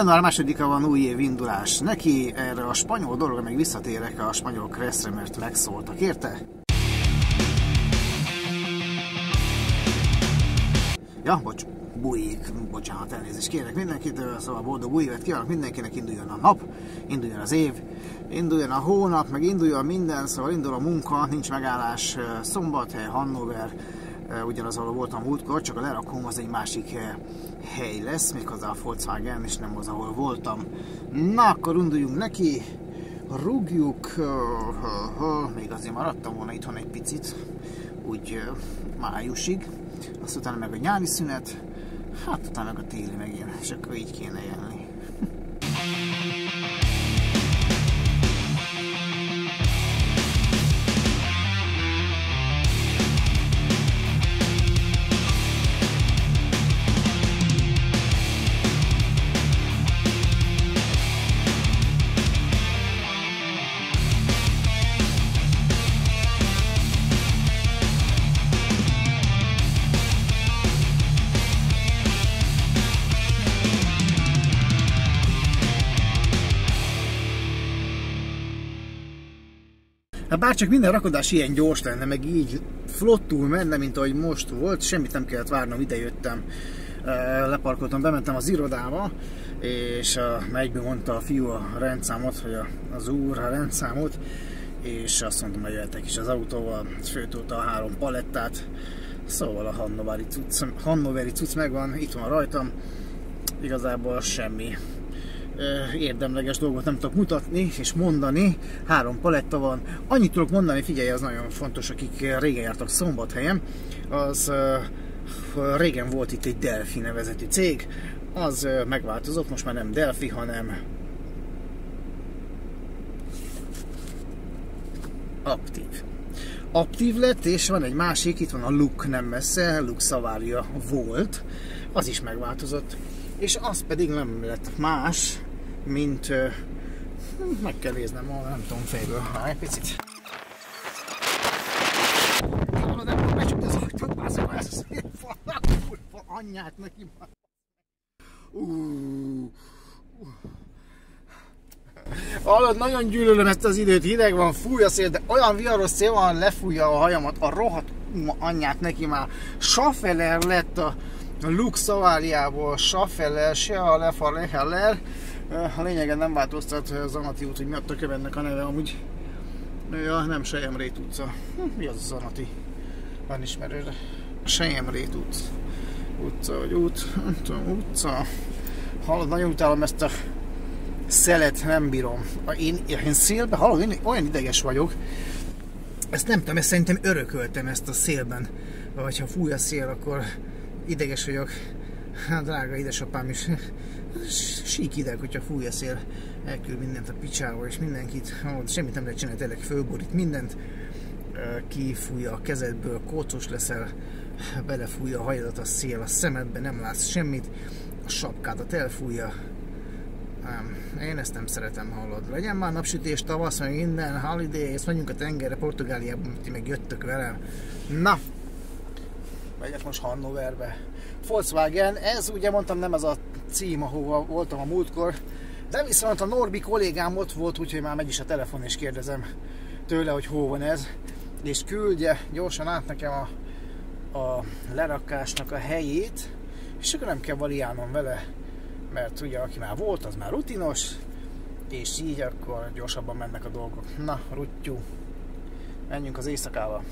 Január másodika van új év indulás. Neki erre a spanyol dologra még visszatérek a spanyol kreszre, mert megszóltak, érte? Ja, bocs, bujék, bocsánat, elnézést kérek mindenkitől, szóval boldog új évet kívánok mindenkinek, induljon a nap, induljon az év, induljon a hónap, meg induljon minden, szóval indul a munka, nincs megállás, Szombathely, Hannover, ugyanaz, ahol voltam múltkor, csak a lerakom az egy másik hely lesz, méghozzá a Volkswagen, és nem az, ahol voltam. Na, akkor induljunk neki, rúgjuk, még azért maradtam volna itthon egy picit, úgy májusig, azt meg a nyári szünet, hát utána meg a téli megint, és akkor így kéne jönni. Bárcsak minden rakodás ilyen gyors lenne, meg így flottul menne, mint ahogy most volt, semmit nem kellett várnom, ide jöttem, leparkoltam, bementem az irodába, és egyből mondta a fiú a rendszámot, hogy az úr a rendszámot, és azt mondtam, hogy jöhetek is az autóval, főtolta a három palettát, szóval a Hannoveri cucc, Hannoveri cucc megvan, itt van rajtam, igazából semmi érdemleges dolgot nem tudok mutatni és mondani. Három paletta van. Annyit tudok mondani, figyelj, az nagyon fontos, akik régen jártak Szombathelyen, az régen volt itt egy Delphi nevezetű cég, az megváltozott, most már nem Delphi, hanem Aktív. Aktív lett, és van egy másik, itt van a Look nem messze, Look Savaria volt, az is megváltozott, és az pedig nem lett más, mint meg kell néznem, nem tudom fejből, már egy picit. Hallod, becsukni az ajtót, ez a szép fal, kurva anyját neki. Hallod, nagyon gyűlölöm ezt az időt, hideg van, fúj a szél, de olyan viharos szél van, lefújja a hajamat, a rohadt anyját neki már. Saffeler lett a Lux Szaváriából, Saffeler, se a Lefa Leheller, a lényegen nem változtat Zanati út, hogy mi adtak ennek a neve amúgy. Ja, nem Sejemrét utca. Hm, mi az a Zanati? Van ismerőre. Sejemrét út. Utca vagy út. Nem tudom, utca. Hallod, nagyon utálom ezt a szelet, nem bírom. Én, én szélben, hallod, én olyan ideges vagyok. Ezt nem tudom, ezt szerintem örököltem ezt a szélben. Vagy ha fúj a szél, akkor ideges vagyok. Hát drága édesapám is sík ideg, hogyha fúj a szél, elkül mindent a picsába, és mindenkit, semmit nem lehet csinálni, tényleg fölborít mindent, kifújja a kezedből, kócos leszel, belefújja a hajadat a szél a szemedbe, nem látsz semmit, a sapkádat elfújja, én ezt nem szeretem, hallod. Legyen már napsütés, tavasz, meg minden, holiday, és menjünk a tengerre, Portugáliában, ti meg jöttök velem. Na, megyek most Hannoverbe. Volkswagen, ez ugye mondtam nem az a cím, ahova voltam a múltkor, de viszont a Norbi kollégám ott volt, úgyhogy már megy is a telefon és kérdezem tőle, hogy hol van ez, és küldje gyorsan át nekem a, a lerakásnak a helyét, és akkor nem kell variálnom vele, mert ugye aki már volt, az már rutinos, és így akkor gyorsabban mennek a dolgok. Na, ruttyú, menjünk az éjszakába.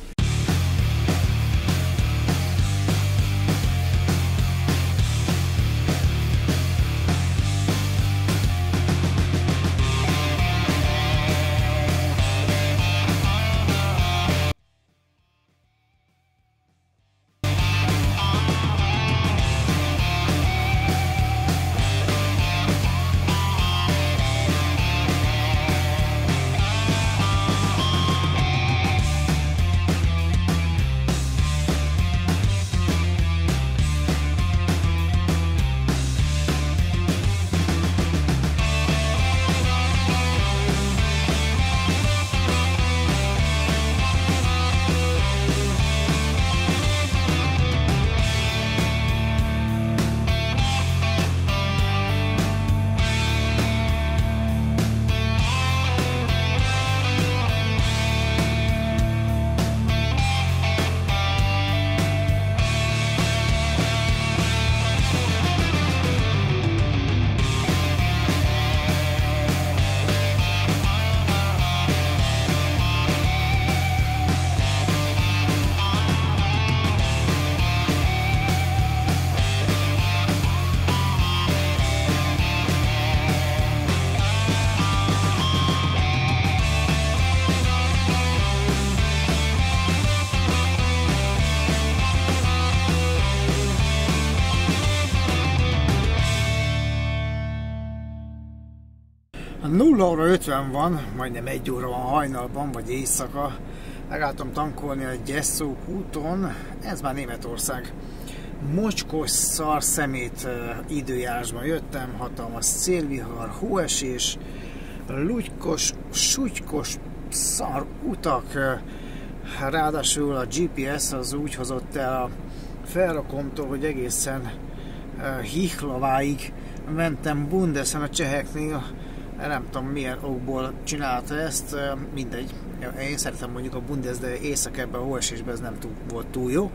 Óra 50 van, majdnem egy óra van hajnalban, vagy éjszaka. Megálltam tankolni a Gyesszó úton, ez már Németország. Mocskos szar szemét időjárásban jöttem, hatalmas szélvihar, hóesés, lugykos, sutykos szar utak, ráadásul a GPS az úgy hozott el a felrakomtól, hogy egészen Hihlaváig mentem Bundesen a cseheknél, nem tudom milyen okból csinálta ezt, mindegy. Én szeretem mondjuk a Bundes, de éjszak ebben a hóesésben ez nem túl, volt túl jó.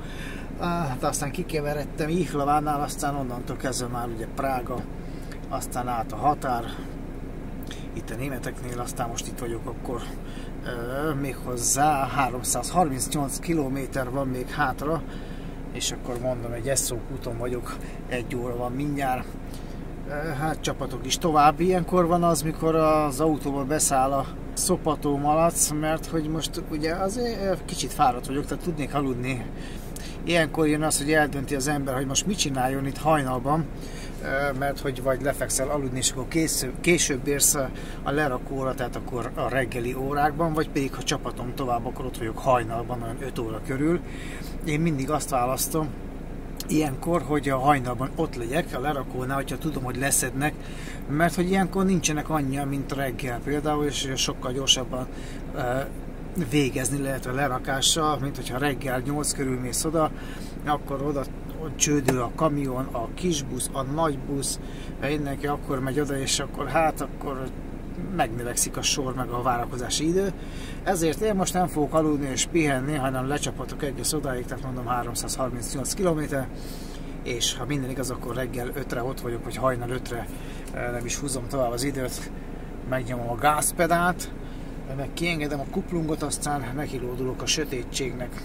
Hát aztán kikeveredtem Ihlavánál, aztán onnantól kezdve már ugye Prága, aztán át a határ, itt a németeknél, aztán most itt vagyok akkor méghozzá 338 km van még hátra, és akkor mondom, egy Esszó úton vagyok, egy óra van mindjárt. Hát csapatok is tovább. Ilyenkor van az, mikor az autóba beszáll a szopató malac, mert hogy most ugye azért kicsit fáradt vagyok, tehát tudnék aludni. Ilyenkor jön az, hogy eldönti az ember, hogy most mit csináljon itt hajnalban, mert hogy vagy lefekszel aludni, és akkor később, később érsz a lerakóra, tehát akkor a reggeli órákban, vagy pedig ha csapatom tovább, akkor ott vagyok hajnalban, olyan 5 óra körül. Én mindig azt választom, ilyenkor, hogy a hajnalban ott legyek a lerakónál, hogyha tudom, hogy leszednek, mert hogy ilyenkor nincsenek annyi, mint reggel például, és sokkal gyorsabban végezni lehet a lerakással, mint hogyha reggel 8 körül mész oda, akkor oda csődül a kamion, a kisbusz, a nagybusz, mindenki akkor megy oda, és akkor hát akkor megnövekszik a sor, meg a várakozási idő. Ezért én most nem fogok aludni és pihenni, hanem lecsapatok egész odáig, tehát mondom 338 km, és ha minden igaz, akkor reggel 5-re ott vagyok, vagy hajnal 5-re eh, nem is húzom tovább az időt, megnyomom a gázpedált, meg kiengedem a kuplungot, aztán nekilódulok a sötétségnek.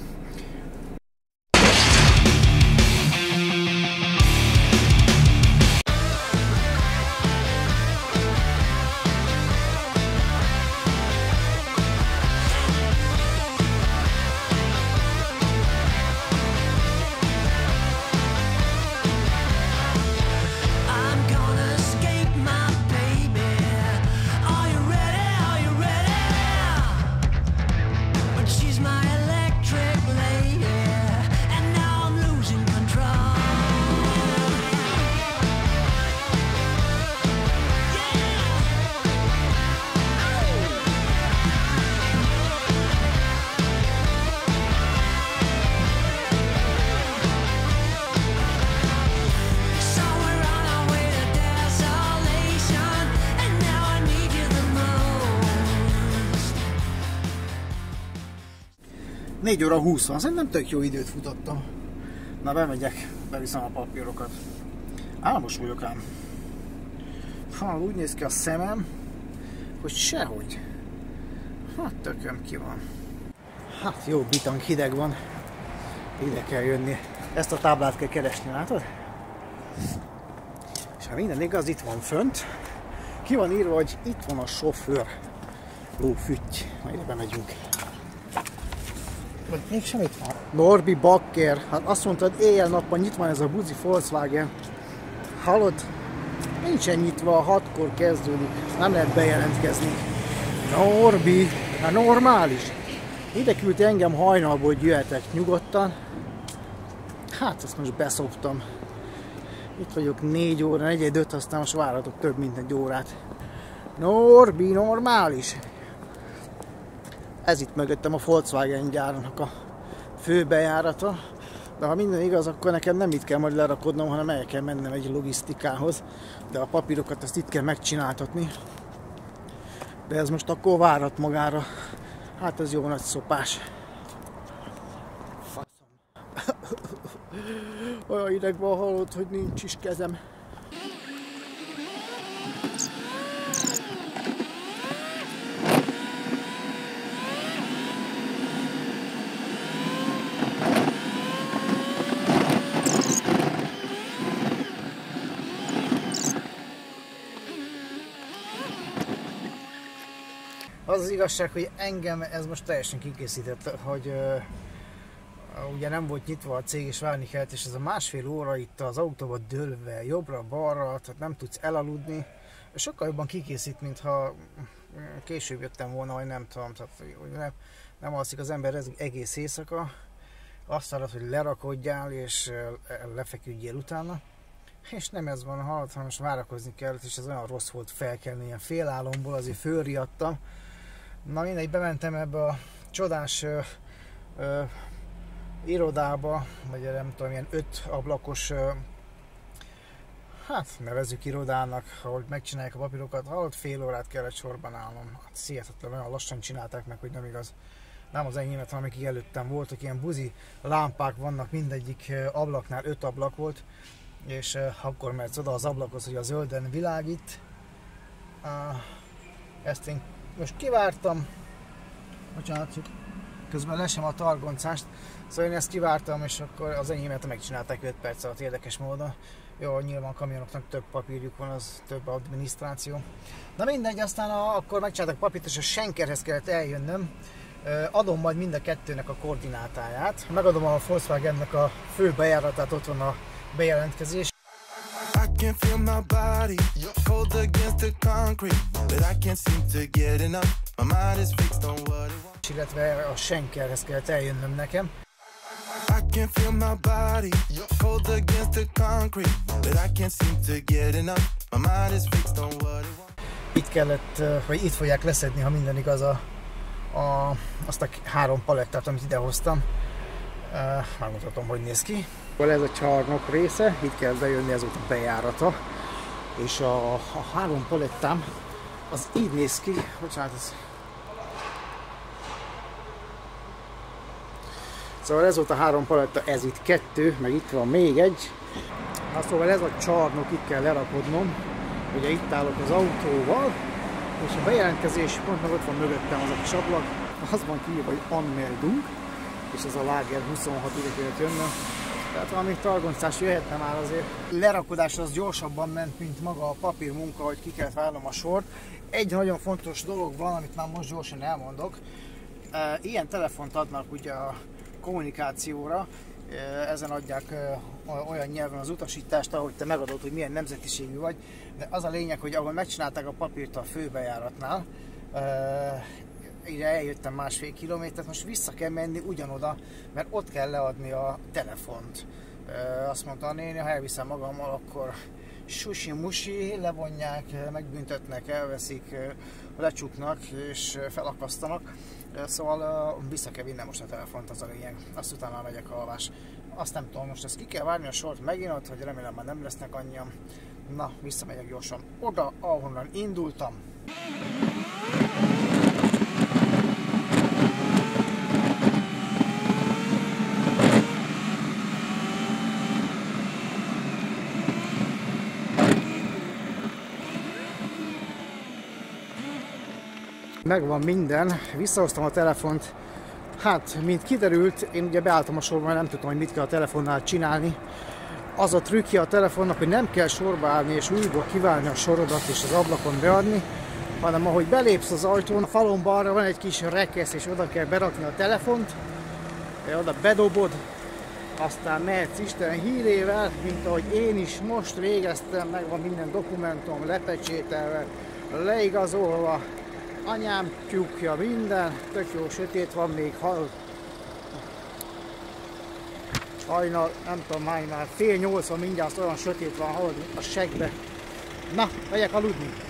4 óra 20 van, szerintem tök jó időt futottam. Na bemegyek, beviszem a papírokat. Álmos vagyok ám. Ha, úgy néz ki a szemem, hogy sehogy. Hát tököm ki van. Hát jó, bitang hideg van. Ide kell jönni. Ezt a táblát kell keresni, látod? És ha minden igaz, itt van fönt. Ki van írva, hogy itt van a sofőr. Ló, fütty. Majd ide bemegyünk. Vagy mégsem itt van. Norbi Bakker. Hát azt mondtad, éjjel-nappal nyitva ez a buzi Volkswagen. Hallod? Nincsen nyitva, hatkor kezdődik. Nem lehet bejelentkezni. Norbi, hát normális. Ide küldte engem hajnalból, hogy jöhetek nyugodtan. Hát ezt most beszoptam. Itt vagyok négy óra, egy öt, aztán most várhatok több mint egy órát. Norbi, normális. Ez itt mögöttem a Volkswagen gyárnak a főbejárata. De ha minden igaz, akkor nekem nem itt kell majd lerakodnom, hanem el kell mennem egy logisztikához. De a papírokat ezt itt kell megcsináltatni. De ez most akkor várat magára. Hát ez jó nagy szopás. Faszom. Olyan ideg van hallott, hogy nincs is kezem. Az az igazság, hogy engem ez most teljesen kikészített, hogy ugye nem volt nyitva a cég, és várni kellett, és ez a másfél óra itt az autóba dőlve, jobbra-balra, tehát nem tudsz elaludni. Sokkal jobban kikészít, mintha később jöttem volna, vagy nem tudom, tehát nem, nem alszik az ember egész éjszaka, azt várod, hogy lerakodjál, és lefeküdjél utána. És nem ez van, hanem most várakozni kellett, és ez olyan rossz volt felkelni, ilyen félálomból, azért fölriadtam. Na mindegy, bementem ebbe a csodás ö, ö, irodába, vagy nem tudom, ilyen öt ablakos, ö, hát nevezük irodának, ahol megcsinálják a papírokat, ahol fél órát kellett sorban állnom. Hát hihetetlen, olyan lassan csinálták meg, hogy nem igaz. Nem az enyémet, hanem akik előttem voltak, ilyen buzi lámpák vannak, mindegyik ablaknál öt ablak volt, és uh, akkor mehetsz oda az ablakhoz, hogy a zölden világít. Uh, ezt én most kivártam, bocsánat, közben lesem a targoncást, szóval én ezt kivártam, és akkor az enyémet megcsinálták 5 perc alatt érdekes módon. Jó, nyilván kamionoknak több papírjuk van, az több adminisztráció. Na mindegy, aztán a, akkor megcsináltak papírt, és a Schenkerhez kellett eljönnöm. Adom majd mind a kettőnek a koordinátáját. Megadom a Volkswagennek a fő bejáratát, ott van a bejelentkezés. I can feel my body against the concrete, but I can't seem to get enough. My mind is fixed on what it wants. Illetve a Schenkerhez kellett eljönnöm nekem. I can feel my body cold against the concrete, but I can't seem to get enough. My mind is fixed on what it wants. Itt kellett, vagy itt fogják leszedni, ha minden igaz, a, a, azt a három palettát, amit idehoztam. Uh, megmutatom, hogy néz ki. Ez a csarnok része, itt kell bejönni, ez a bejárata. És a, a három palettám az így néz ki, bocsánat, ez Szóval ez volt a három paletta, ez itt kettő, meg itt van még egy. Na szóval ez a csarnok, itt kell lerakodnom. Ugye itt állok az autóval, és a bejelentkezés pont meg ott van mögöttem az a kis ablak, az van kiírva, hogy anmeldunk, és ez a láger 26 ide jönne. Tehát valami targoncás jöhetne már azért. Lerakodás az gyorsabban ment, mint maga a papír munka, hogy ki kellett várnom a sort. Egy nagyon fontos dolog van, amit már most gyorsan elmondok. Ilyen telefont adnak ugye a kommunikációra, ezen adják olyan nyelven az utasítást, ahogy te megadod, hogy milyen nemzetiségű vagy, de az a lényeg, hogy ahol megcsinálták a papírt a főbejáratnál, ide eljöttem másfél kilométert, most vissza kell menni ugyanoda, mert ott kell leadni a telefont. Azt mondta a néni, ha elviszem magammal, akkor sushi-mushi, levonják, megbüntetnek, elveszik, lecsuknak és felakasztanak. Szóval vissza kell vinnem most a telefont, az a lényeg. Azt utána megyek alvás. Azt nem tudom, most ezt ki kell várni a sort megint ott, hogy remélem már nem lesznek annyian. Na, visszamegyek gyorsan oda, ahonnan indultam. Megvan minden, visszahoztam a telefont, hát, mint kiderült, én ugye beálltam a sorban, nem tudtam, hogy mit kell a telefonnál csinálni. Az a trükkje a telefonnak, hogy nem kell sorba állni és újból kiválni a sorodat és az ablakon beadni, hanem ahogy belépsz az ajtón, a falon balra van egy kis rekesz, és oda kell berakni a telefont, oda bedobod, aztán mehetsz Isten hírével, mint ahogy én is most végeztem, meg van minden dokumentum lepecsételve, leigazolva, anyám tyúkja, minden, tök jó, sötét van még, hal. Hajnal, nem tudom hány már, fél nyolc van mindjárt, olyan sötét van, halad a segbe. Na, megyek aludni.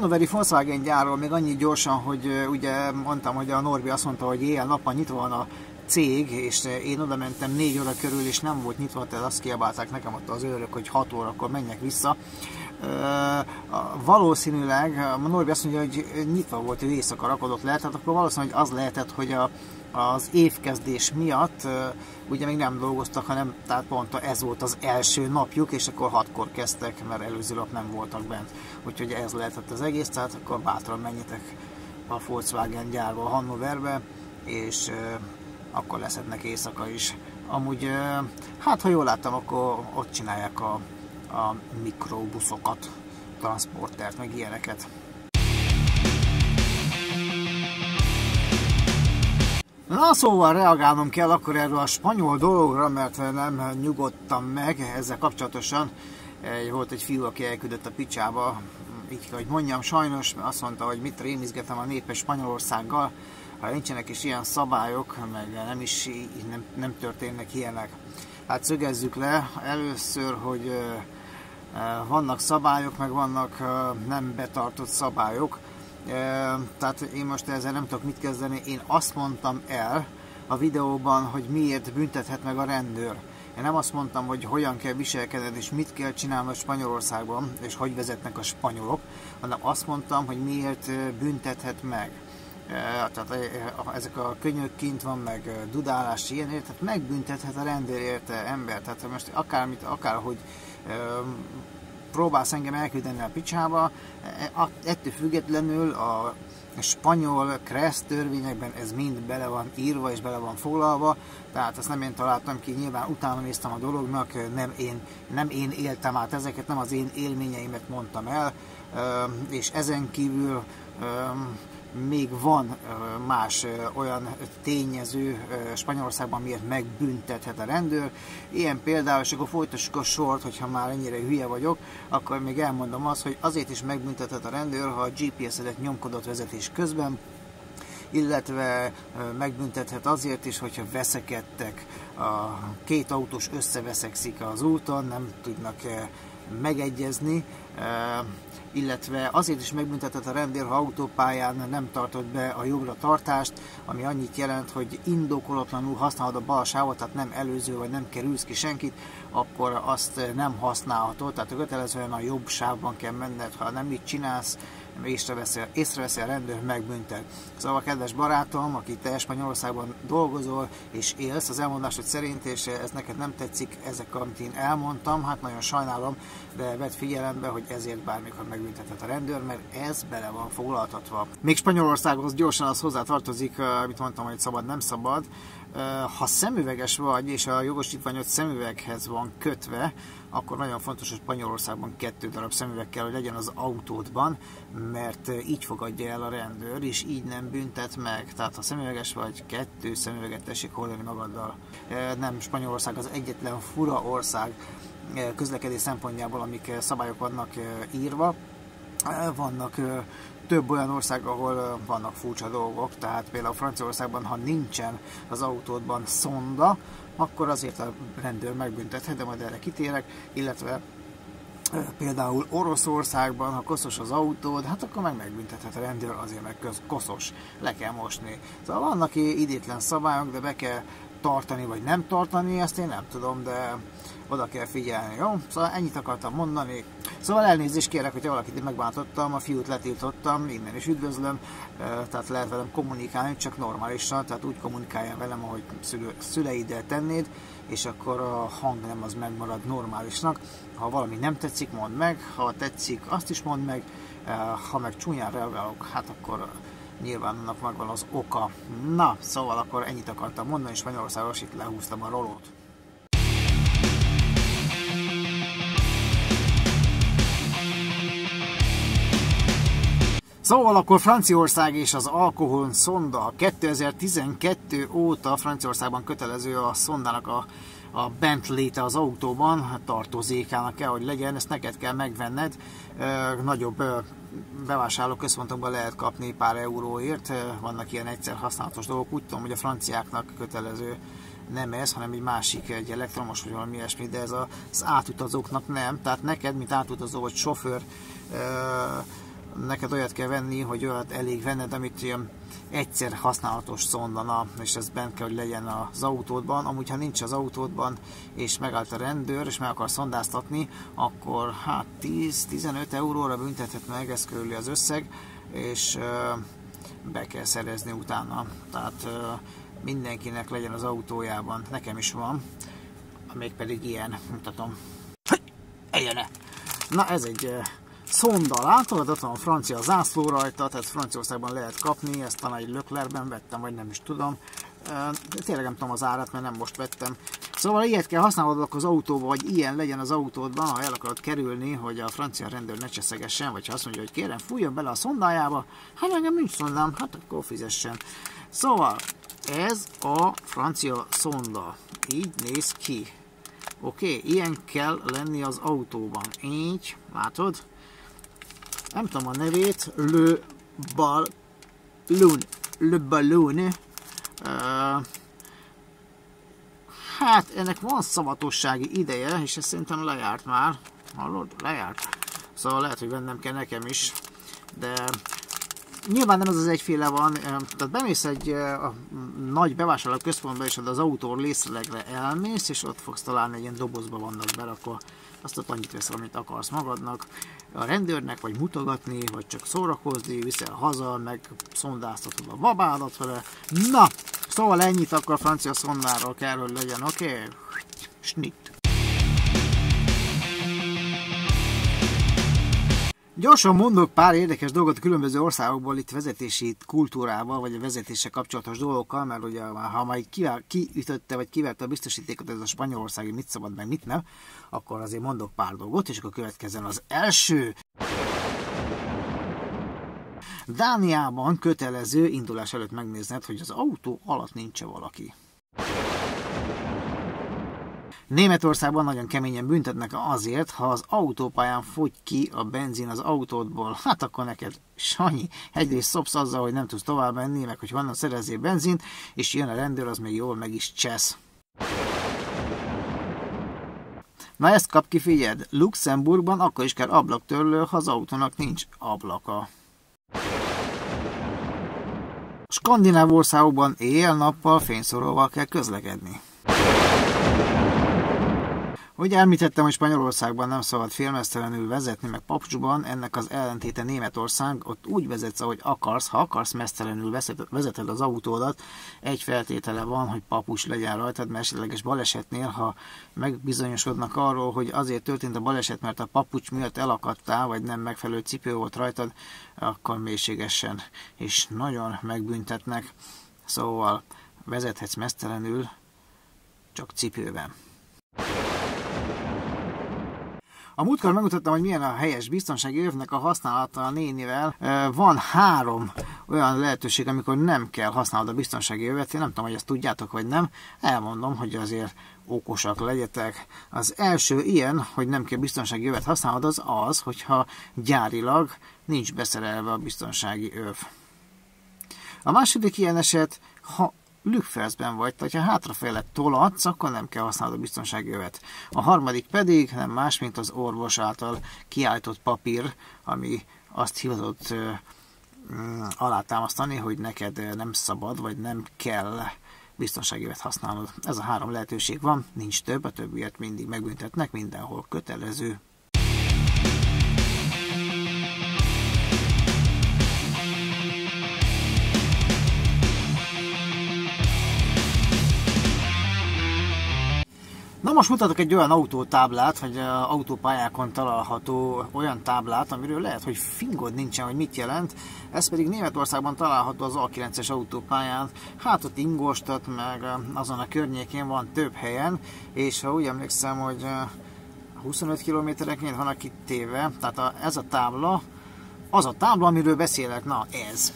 Hannoveri Volkswagen gyárról még annyi gyorsan, hogy ugye mondtam, hogy a Norbi azt mondta, hogy éjjel-nappal nyitva van a cég, és én oda mentem 4 óra körül, és nem volt nyitva, tehát azt kiabálták nekem ott az őrök, hogy 6 órakor menjek vissza. A- valószínűleg, a Norbi azt mondja, hogy nyitva volt, hogy éjszaka rakodott le, tehát akkor valószínűleg az lehetett, hogy a, az évkezdés miatt ö, ugye még nem dolgoztak, hanem tehát pont ez volt az első napjuk, és akkor hatkor kezdtek, mert előző nap nem voltak bent. Úgyhogy ez lehetett az egész, tehát akkor bátran menjetek a Volkswagen gyárba Hannoverbe, és akkor leszednek éjszaka is. Amúgy, hát ha jól láttam, akkor ott csinálják a, a mikrobuszokat, transportert, meg ilyeneket. Na szóval reagálnom kell akkor erről a spanyol dologra, mert nem nyugodtam meg ezzel kapcsolatosan. Volt egy fiú, aki elküldött a picsába, így hogy mondjam, sajnos, mert azt mondta, hogy mit rémizgetem a népes Spanyolországgal, ha nincsenek is ilyen szabályok, meg nem is nem, nem történnek ilyenek. Hát szögezzük le először, hogy vannak szabályok, meg vannak ö, nem betartott szabályok. Ö, Tehát én most ezzel nem tudok mit kezdeni. Én azt mondtam el a videóban, hogy miért büntethet meg a rendőr. Én nem azt mondtam, hogy hogyan kell viselkedni és mit kell csinálnod Spanyolországban, és hogy vezetnek a spanyolok, hanem azt mondtam, hogy miért büntethet meg. Tehát ezek a könyök kint van, meg dudálás ilyenért, tehát megbüntethet a rendőr érte ember. Tehát most akármit, akárhogy próbálsz engem elküldeni a picsába, e- ettől függetlenül a spanyol kressz törvényekben ez mind bele van írva és bele van foglalva, tehát ezt nem én találtam ki, nyilván utána néztem a dolognak, nem én, nem én éltem át ezeket, nem az én élményeimet mondtam el, és ezen kívül még van más olyan tényező Spanyolországban, miért megbüntethet a rendőr. Ilyen például, és akkor folytassuk a sort, hogyha már ennyire hülye vagyok, akkor még elmondom azt, hogy azért is megbüntethet a rendőr, ha a GPS-edet nyomkodott vezetés közben, illetve megbüntethet azért is, hogyha veszekedtek, a két autós összeveszekszik az úton, nem tudnak megegyezni, ö, illetve azért is megbüntetett a rendőr, ha autópályán nem tartott be a jobbra tartást, ami annyit jelent, hogy indokolatlanul használod a bal sávot, tehát nem előző vagy nem kerülsz ki senkit, akkor azt nem használhatod, tehát kötelezően a jobb sávban kell menned, ha nem így csinálsz, észreveszi, észreveszi a rendőr, megbüntet. Szóval, kedves barátom, aki te Spanyolországban dolgozol és élsz, az elmondásod szerint, és ez neked nem tetszik, ezek, amit én elmondtam, hát nagyon sajnálom, de vedd figyelembe, hogy ezért bármikor megbüntetett a rendőr, mert ez bele van foglaltatva. Még Spanyolországhoz gyorsan az hozzá tartozik, amit mondtam, hogy szabad, nem szabad. Ha szemüveges vagy, és a jogosítványod szemüveghez van kötve, akkor nagyon fontos, hogy Spanyolországban kettő darab szemüveg kell, hogy legyen az autódban, mert így fogadja el a rendőr, és így nem büntet meg. Tehát ha szemüveges vagy, kettő szemüveget tessék hordani magaddal. Nem Spanyolország az egyetlen fura ország közlekedés szempontjából, amik szabályok vannak írva. Vannak több olyan ország, ahol vannak furcsa dolgok, tehát például Franciaországban, ha nincsen az autódban szonda, akkor azért a rendőr megbüntethet, de majd erre kitérek, illetve például Oroszországban, ha koszos az autód, hát akkor meg megbüntethet a rendőr, azért meg köz, koszos, le kell mosni. Szóval vannak idétlen szabályok, de be kell tartani vagy nem tartani, ezt én nem tudom, de oda kell figyelni, jó? Szóval ennyit akartam mondani. Szóval elnézést kérek, hogyha valakit megbántottam, a fiút letiltottam, innen is üdvözlöm, tehát lehet velem kommunikálni, csak normálisan, tehát úgy kommunikálja velem, ahogy szülő, szüleiddel tennéd, és akkor a hang nem az megmarad normálisnak. Ha valami nem tetszik, mondd meg, ha tetszik, azt is mondd meg, ha meg csúnyán reagálok, hát akkor nyilván annak megvan az oka. Na, szóval akkor ennyit akartam mondani, és Magyarországos itt lehúztam a rolót. Szóval akkor Franciaország és az alkohol szonda. 2012 óta Franciaországban kötelező a szondának a, a bent léte az autóban, tartozékának kell, hogy legyen, ezt neked kell megvenned, nagyobb bevásárló központokban lehet kapni pár euróért, vannak ilyen egyszer használatos dolgok, úgy tudom, hogy a franciáknak kötelező nem ez, hanem egy másik, egy elektromos vagy valami ilyesmi, de ez az átutazóknak nem, tehát neked, mint átutazó vagy sofőr, neked olyat kell venni, hogy olyat elég venned, amit ilyen egyszer használatos szondana, és ez bent kell, hogy legyen az autódban. Amúgy, ha nincs az autódban, és megállt a rendőr, és meg akar szondáztatni, akkor hát 10-15 euróra büntethet meg, ez körüli az összeg, és be kell szerezni utána. Tehát mindenkinek legyen az autójában, nekem is van, mégpedig ilyen, mutatom. Eljene! Na ez egy szonda, látod? Ott van a francia zászló rajta, tehát Franciaországban lehet kapni, ezt talán egy Löklerben vettem, vagy nem is tudom. De tényleg nem tudom az árat, mert nem most vettem. Szóval ilyet kell használnod az autóba, vagy ilyen legyen az autódban, ha el akarod kerülni, hogy a francia rendőr ne cseszegessen, vagy ha azt mondja, hogy kérem, fújjon bele a szondájába, hát engem nincs szondám, hát akkor fizessen. Szóval, ez a francia szonda. Így néz ki. Oké, okay, ilyen kell lenni az autóban. Így, látod? Nem tudom a nevét, Le Balloon, Le Balloon, uh, hát ennek van szavatossági ideje, és ez szerintem lejárt már, hallod, lejárt, szóval lehet, hogy vennem kell nekem is, de nyilván nem az az egyféle van, tehát bemész egy a nagy bevásárló központba, és az autó részlegre elmész, és ott fogsz találni egy ilyen dobozba vannak berakva, azt ott annyit veszel, amit akarsz magadnak, a rendőrnek, vagy mutogatni, vagy csak szórakozni, viszel haza, meg szondáztatod a babádat vele. Na, szóval ennyit akkor a francia szondáról kell, hogy legyen, oké? Okay? Schnitt. Gyorsan mondok pár érdekes dolgot a különböző országokból, itt vezetési kultúrával, vagy a vezetése kapcsolatos dolgokkal, mert ugye ha majd kiütötte, vagy kiverte a biztosítékot ez a spanyolországi mit szabad, meg mit nem, akkor azért mondok pár dolgot, és akkor következzen az első. Dániában kötelező indulás előtt megnézned, hogy az autó alatt nincs valaki. Németországban nagyon keményen büntetnek azért, ha az autópályán fogy ki a benzin az autódból. Hát akkor neked Sanyi, egyrészt szopsz azzal, hogy nem tudsz tovább menni, meg hogy vannak szerezzél benzint, és jön a rendőr, az még jól meg is csesz. Na ezt kap ki, figyeld, Luxemburgban akkor is kell ablaktörlő, ha az autónak nincs ablaka. Skandináv országokban éjjel-nappal fényszoróval kell közlekedni. Ugye említettem, hogy Spanyolországban nem szabad félmeztelenül vezetni, meg papucsban, ennek az ellentéte Németország, ott úgy vezetsz, ahogy akarsz, ha akarsz mesztelenül vezeted az autódat, egy feltétele van, hogy papucs legyen rajtad, mert esetleges balesetnél, ha megbizonyosodnak arról, hogy azért történt a baleset, mert a papucs miatt elakadtál, vagy nem megfelelő cipő volt rajtad, akkor mélységesen és nagyon megbüntetnek. Szóval vezethetsz mesztelenül, csak cipőben. A múltkor megmutattam, hogy milyen a helyes biztonsági övnek a használata a nénivel. Van három olyan lehetőség, amikor nem kell használnod a biztonsági övet. Én nem tudom, hogy ezt tudjátok, vagy nem. Elmondom, hogy azért okosak legyetek. Az első ilyen, hogy nem kell biztonsági övet használnod, az az, hogyha gyárilag nincs beszerelve a biztonsági öv. A második ilyen eset, ha lükferszben vagy, tehát ha hátrafele tolatsz, akkor nem kell használnod a biztonsági övet. A harmadik pedig nem más, mint az orvos által kiállított papír, ami azt hivatott mm, alátámasztani, hogy neked nem szabad, vagy nem kell biztonsági övet használnod. Ez a három lehetőség van, nincs több, a többiet mindig megbüntetnek, mindenhol kötelező. Na most mutatok egy olyan autótáblát, vagy autópályákon található olyan táblát, amiről lehet, hogy fingod nincsen, hogy mit jelent. Ez pedig Németországban található az A9-es autópályán. Hát ott ingostat, meg azon a környékén van több helyen, és ha úgy emlékszem, hogy 25 kilométerenként van aki téve, tehát a, ez a tábla, az a tábla, amiről beszélek, na ez.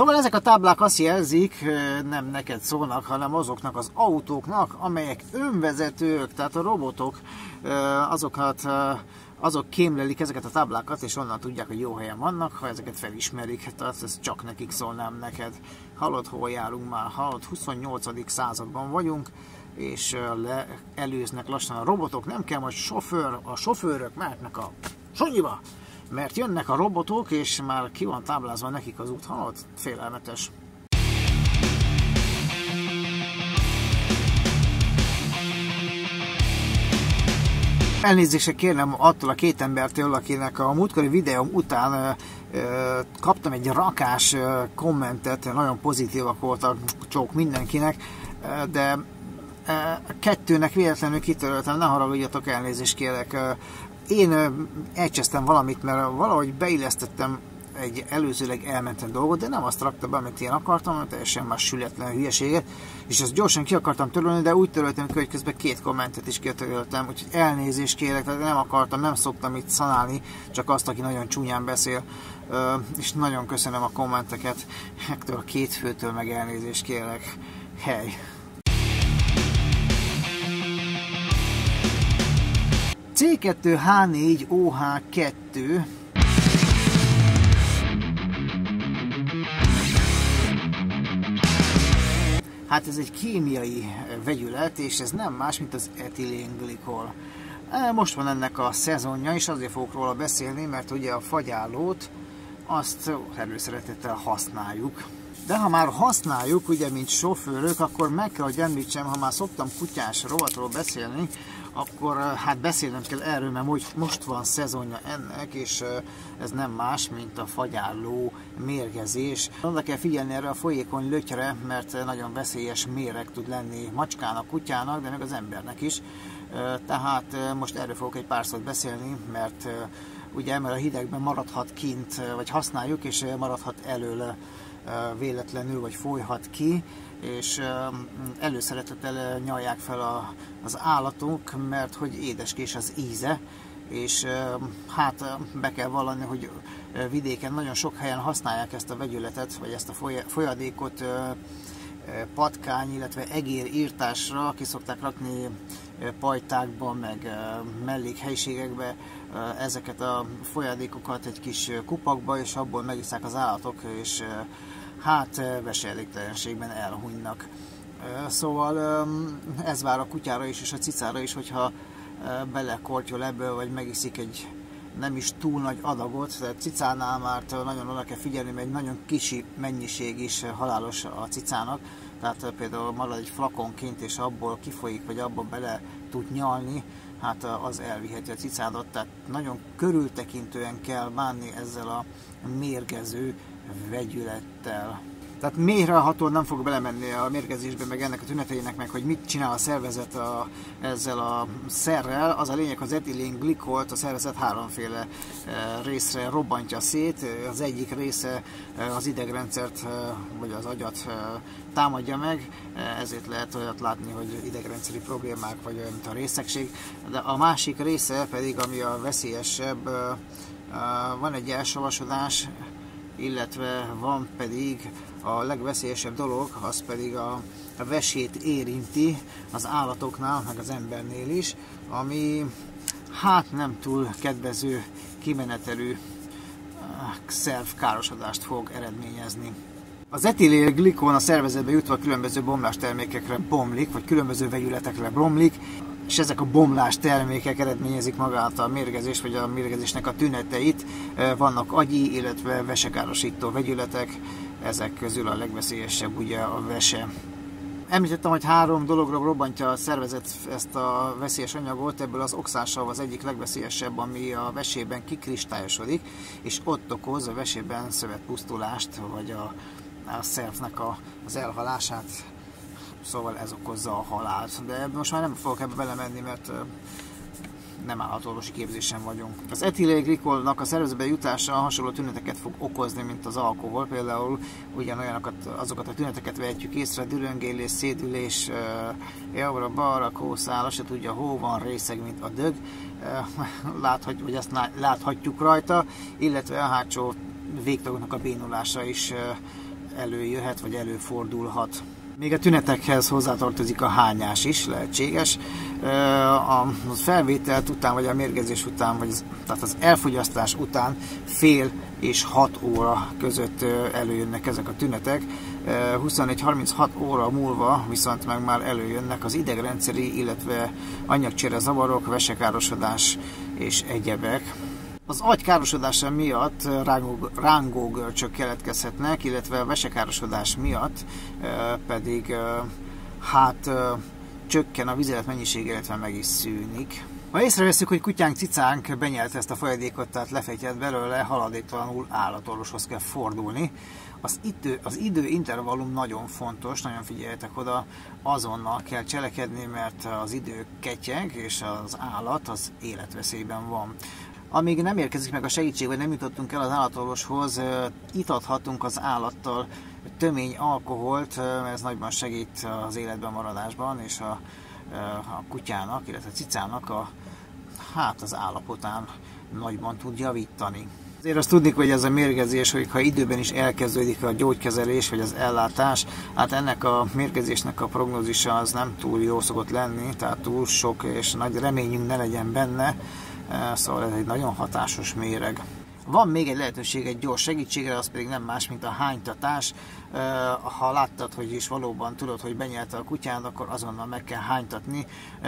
Szóval ezek a táblák azt jelzik, nem neked szólnak, hanem azoknak az autóknak, amelyek önvezetők, tehát a robotok, azokat, azok kémlelik ezeket a táblákat, és onnan tudják, hogy jó helyen vannak, ha ezeket felismerik, tehát ez csak nekik szól, nem neked. Hallod, hol járunk már? Hallod, 28. században vagyunk, és le, előznek lassan a robotok, nem kell majd sofőr, a sofőrök mehetnek a sonyiba, mert jönnek a robotok, és már ki van táblázva nekik az út, halad, félelmetes. Elnézést kérnem attól a két embertől, akinek a múltkori videóm után kaptam egy rakás kommentet, nagyon pozitívak voltak csók mindenkinek, de kettőnek véletlenül kitöröltem, ne haragudjatok, elnézést kérek én elcsesztem valamit, mert valahogy beillesztettem egy előzőleg elmentem dolgot, de nem azt rakta be, amit én akartam, hanem teljesen más sületlen hülyeséget, és ezt gyorsan ki akartam törölni, de úgy töröltem, hogy közben két kommentet is kitöröltem, úgyhogy elnézést kérek, tehát nem akartam, nem szoktam itt szanálni, csak azt, aki nagyon csúnyán beszél, és nagyon köszönöm a kommenteket, ettől a két főtől meg elnézést kérek. Hely! C2H4OH2 Hát ez egy kémiai vegyület, és ez nem más, mint az etilenglikol. E, most van ennek a szezonja, és azért fogok róla beszélni, mert ugye a fagyállót azt előszeretettel használjuk. De ha már használjuk, ugye, mint sofőrök, akkor meg kell, hogy említsem, ha már szoktam kutyás rovatról beszélni, akkor hát beszélnem kell erről, mert most van szezonja ennek, és ez nem más, mint a fagyálló mérgezés. Oda kell figyelni erre a folyékony lötyre, mert nagyon veszélyes méreg tud lenni macskának, kutyának, de meg az embernek is. Tehát most erről fogok egy pár szót beszélni, mert ugye mert a hidegben maradhat kint, vagy használjuk, és maradhat elől véletlenül, vagy folyhat ki, és előszeretettel nyalják fel a, az állatunk, mert hogy édeskés az íze, és hát be kell vallani, hogy vidéken nagyon sok helyen használják ezt a vegyületet, vagy ezt a folyadékot patkány, illetve egér írtásra, ki szokták rakni pajtákba, meg mellékhelyiségekbe ezeket a folyadékokat egy kis kupakba, és abból megiszák az állatok, és hát veselégtelenségben elhunynak. Szóval ez vár a kutyára is, és a cicára is, hogyha belekortyol ebből, vagy megiszik egy nem is túl nagy adagot, tehát cicánál már nagyon oda kell figyelni, mert egy nagyon kicsi mennyiség is halálos a cicának, tehát például marad egy flakonként, és abból kifolyik, vagy abból bele tud nyalni, hát az elviheti a cicádat, tehát nagyon körültekintően kell bánni ezzel a mérgező vegyülettel. Tehát mélyrehatóan nem fog belemenni a mérgezésbe, meg ennek a tüneteinek, meg hogy mit csinál a szervezet a, ezzel a szerrel. Az a lényeg, az etilén glikolt a szervezet háromféle e, részre robbantja szét. Az egyik része e, az idegrendszert, e, vagy az agyat támadja meg, ezért lehet olyat látni, hogy idegrendszeri problémák, vagy olyan, mint a részegség. De a másik része pedig, ami a veszélyesebb, van egy elsavasodás, illetve van pedig a legveszélyesebb dolog, az pedig a, vesét érinti az állatoknál, meg az embernél is, ami hát nem túl kedvező kimenetelű szervkárosodást fog eredményezni. Az etilélglikon a szervezetbe jutva különböző bomlás termékekre bomlik, vagy különböző vegyületekre bomlik, és ezek a bomlás termékek eredményezik magát a mérgezés, vagy a mérgezésnek a tüneteit. Vannak agyi, illetve vesekárosító vegyületek, ezek közül a legveszélyesebb ugye a vese. Említettem, hogy három dologra robbantja a szervezet ezt a veszélyes anyagot, ebből az oxásav az egyik legveszélyesebb, ami a vesében kikristályosodik, és ott okoz a vesében szövetpusztulást, vagy a, a szervnek a, az elhalását, szóval ez okozza a halált. De most már nem fogok ebbe belemenni, mert nem állatorvosi képzésen vagyunk. Az etilégrikolnak a szervezetbe jutása hasonló tüneteket fog okozni, mint az alkohol. Például ugyanolyanokat, azokat a tüneteket vehetjük észre, düröngélés, szédülés, jobbra, balra, kószál, se tudja, hó van, részeg, mint a dög. Láthatjuk, vagy azt láthatjuk rajta, illetve a hátsó végtagoknak a bénulása is előjöhet, vagy előfordulhat. Még a tünetekhez hozzátartozik a hányás is, lehetséges. A felvételt után, vagy a mérgezés után, vagy az, tehát az elfogyasztás után fél és 6 óra között előjönnek ezek a tünetek. 21-36 óra múlva viszont meg már előjönnek az idegrendszeri, illetve anyagcsere zavarok, vesekárosodás és egyebek. Az agy károsodása miatt rángó, rángógörcsök keletkezhetnek, illetve a vesekárosodás miatt pedig hát csökken a vizet mennyiség, illetve meg is szűnik. Ha észreveszünk, hogy kutyánk, cicánk benyelte ezt a folyadékot, tehát lefejtett belőle, haladéktalanul állatorvoshoz kell fordulni. Az idő, az idő intervallum nagyon fontos, nagyon figyeljetek oda, azonnal kell cselekedni, mert az idő ketyeg, és az állat az életveszélyben van. Amíg nem érkezik meg a segítség, vagy nem jutottunk el az állatorvoshoz, itathatunk az állattal tömény alkoholt, ez nagyban segít az életben maradásban, és a, a kutyának, illetve a cicának a, hát az állapotán nagyban tud javítani. Azért azt tudni, hogy ez a mérgezés, hogy ha időben is elkezdődik a gyógykezelés vagy az ellátás, hát ennek a mérgezésnek a prognózisa az nem túl jó szokott lenni, tehát túl sok és nagy reményünk ne legyen benne, szóval ez egy nagyon hatásos méreg. Van még egy lehetőség egy gyors segítségre, az pedig nem más, mint a hánytatás. Ha láttad, hogy is valóban tudod, hogy benyelte a kutyán, akkor azonnal meg kell hánytatni.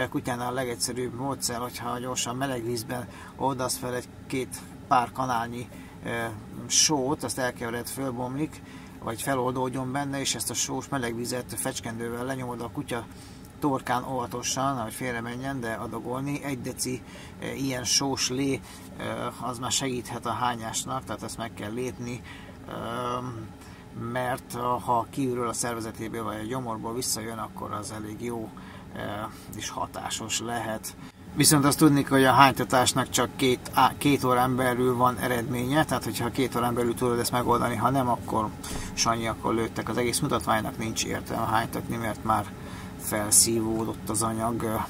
Kutyánál a legegyszerűbb módszer, hogyha gyorsan meleg vízben oldasz fel egy-két pár kanálnyi sót, azt elkevered, fölbomlik, vagy feloldódjon benne, és ezt a sós meleg vizet fecskendővel lenyomod a kutya torkán óvatosan, hogy félre menjen, de adagolni. Egy deci e, ilyen sós lé e, az már segíthet a hányásnak, tehát ezt meg kell lépni, e, mert ha kiürül a szervezetéből vagy a gyomorból visszajön, akkor az elég jó és hatásos lehet. Viszont azt tudni, hogy a hánytatásnak csak két, á, két órán belül van eredménye, tehát hogyha két órán belül tudod ezt megoldani, ha nem, akkor Sanyi, akkor lőttek. Az egész mutatványnak nincs értelme hánytatni, mert már felszívódott az anyag.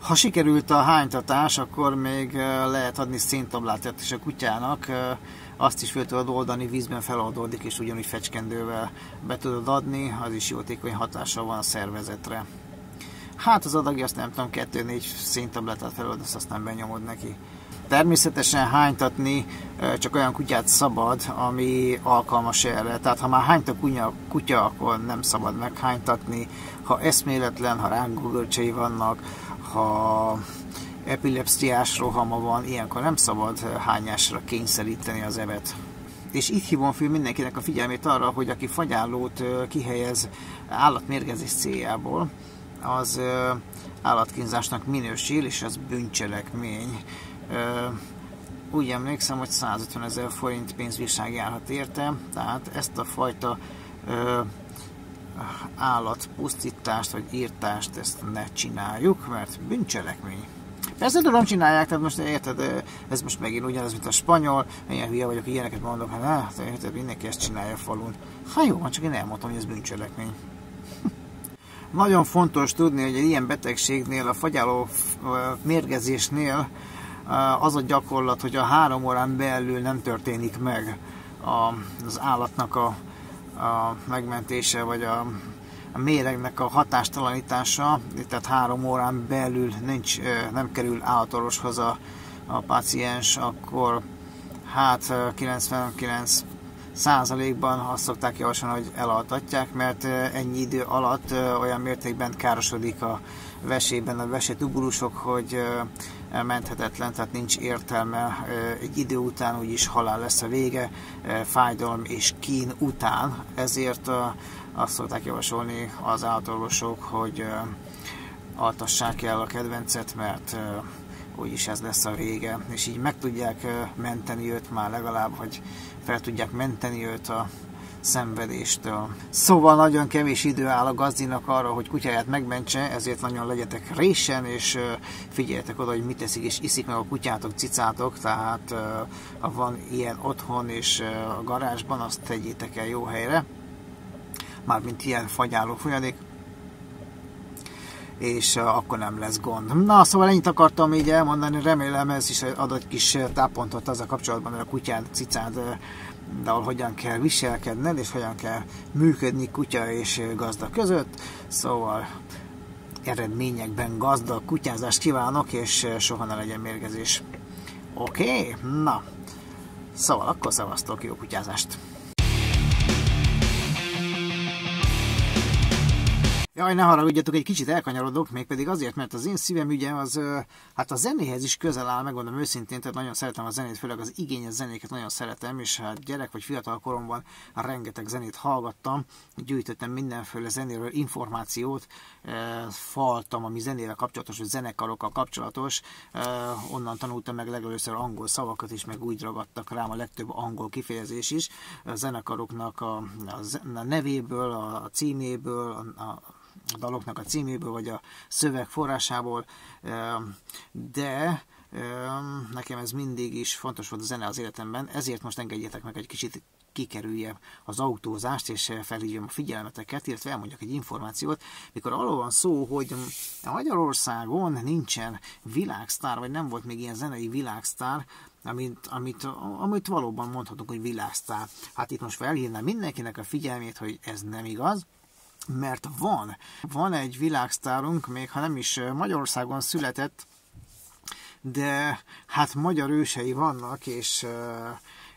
Ha sikerült a hánytatás, akkor még lehet adni széntablát is a kutyának, azt is fel tudod oldani, vízben feloldódik, és ugyanúgy fecskendővel be tudod adni, az is jótékony hatással van a szervezetre. Hát az adagi azt nem tudom, 2-4 széntabletát feloldasz, aztán benyomod neki. Természetesen hánytatni csak olyan kutyát szabad, ami alkalmas erre. Tehát ha már hányt a kutya akkor nem szabad meghánytatni. Ha eszméletlen, ha rángógörcsei vannak, ha epilepsziás rohama van, ilyenkor nem szabad hányásra kényszeríteni az evet. És itt hívom fel mindenkinek a figyelmét arra, hogy aki fagyállót kihelyez állatmérgezés céljából, az állatkínzásnak minősül, és az bűncselekmény úgy emlékszem, hogy 150 ezer forint pénzbírság járhat érte, tehát ezt a fajta állatpusztítást vagy írtást ezt ne csináljuk, mert bűncselekmény. Persze tudom csinálják, tehát most érted, ez most megint ugyanaz, mint a spanyol, ilyen hülye vagyok, ilyeneket mondok, hát hát érted, mindenki ezt csinálja a falun. Hát jó, csak én elmondtam, hogy ez bűncselekmény. Nagyon fontos tudni, hogy egy ilyen betegségnél, a fagyáló mérgezésnél az a gyakorlat, hogy a három órán belül nem történik meg az állatnak a a megmentése, vagy a, a méregnek a hatástalanítása, tehát három órán belül nincs, nem kerül állatorvoshoz a, a paciens, akkor hát 99 százalékban azt szokták javasolni, hogy elaltatják, mert ennyi idő alatt olyan mértékben károsodik a vesében a vesetubulusok, hogy menthetetlen, tehát nincs értelme. Egy idő után úgyis halál lesz a vége, fájdalom és kín után. Ezért azt szokták javasolni az állatorvosok, hogy altassák el a kedvencet, mert úgyis ez lesz a vége, és így meg tudják menteni őt már legalább, hogy fel tudják menteni őt a szenvedéstől. Szóval nagyon kevés idő áll a gazdinak arra, hogy kutyáját megmentse, ezért nagyon legyetek résen, és figyeljetek oda, hogy mit teszik és iszik meg a kutyátok, cicátok, tehát ha van ilyen otthon és a garázsban, azt tegyétek el jó helyre, mármint ilyen fagyáló folyadék, és akkor nem lesz gond. Na, szóval ennyit akartam így elmondani, remélem ez is ad egy kis tápontot az a kapcsolatban, hogy a kutyád, cicád de hogyan kell viselkedned, és hogyan kell működni kutya és gazda között. Szóval eredményekben gazdag kutyázást kívánok, és soha ne legyen mérgezés. Oké? Okay? Na, szóval akkor szavaztok, jó kutyázást! Jaj, ne haragudjatok, egy kicsit elkanyarodok, mégpedig azért, mert az én szívem ügye az, hát a zenéhez is közel áll, megmondom őszintén, tehát nagyon szeretem a zenét, főleg az igényes zenéket nagyon szeretem, és hát gyerek vagy fiatal koromban rengeteg zenét hallgattam, gyűjtöttem mindenféle zenéről információt, faltam, ami zenével kapcsolatos, vagy zenekarokkal kapcsolatos, onnan tanultam meg legelőször angol szavakat is, meg úgy ragadtak rám a legtöbb angol kifejezés is, a zenekaroknak a, a nevéből, a címéből, a, a a daloknak a címéből, vagy a szöveg forrásából, de nekem ez mindig is fontos volt a zene az életemben, ezért most engedjetek meg egy kicsit kikerülje az autózást, és felhívjam a figyelmeteket, illetve elmondjak egy információt, mikor arról van szó, hogy Magyarországon nincsen világsztár, vagy nem volt még ilyen zenei világsztár, amit, amit, amit valóban mondhatunk, hogy világsztár. Hát itt most felhívnám mindenkinek a figyelmét, hogy ez nem igaz, mert van, van egy világsztárunk, még ha nem is Magyarországon született, de hát magyar ősei vannak, és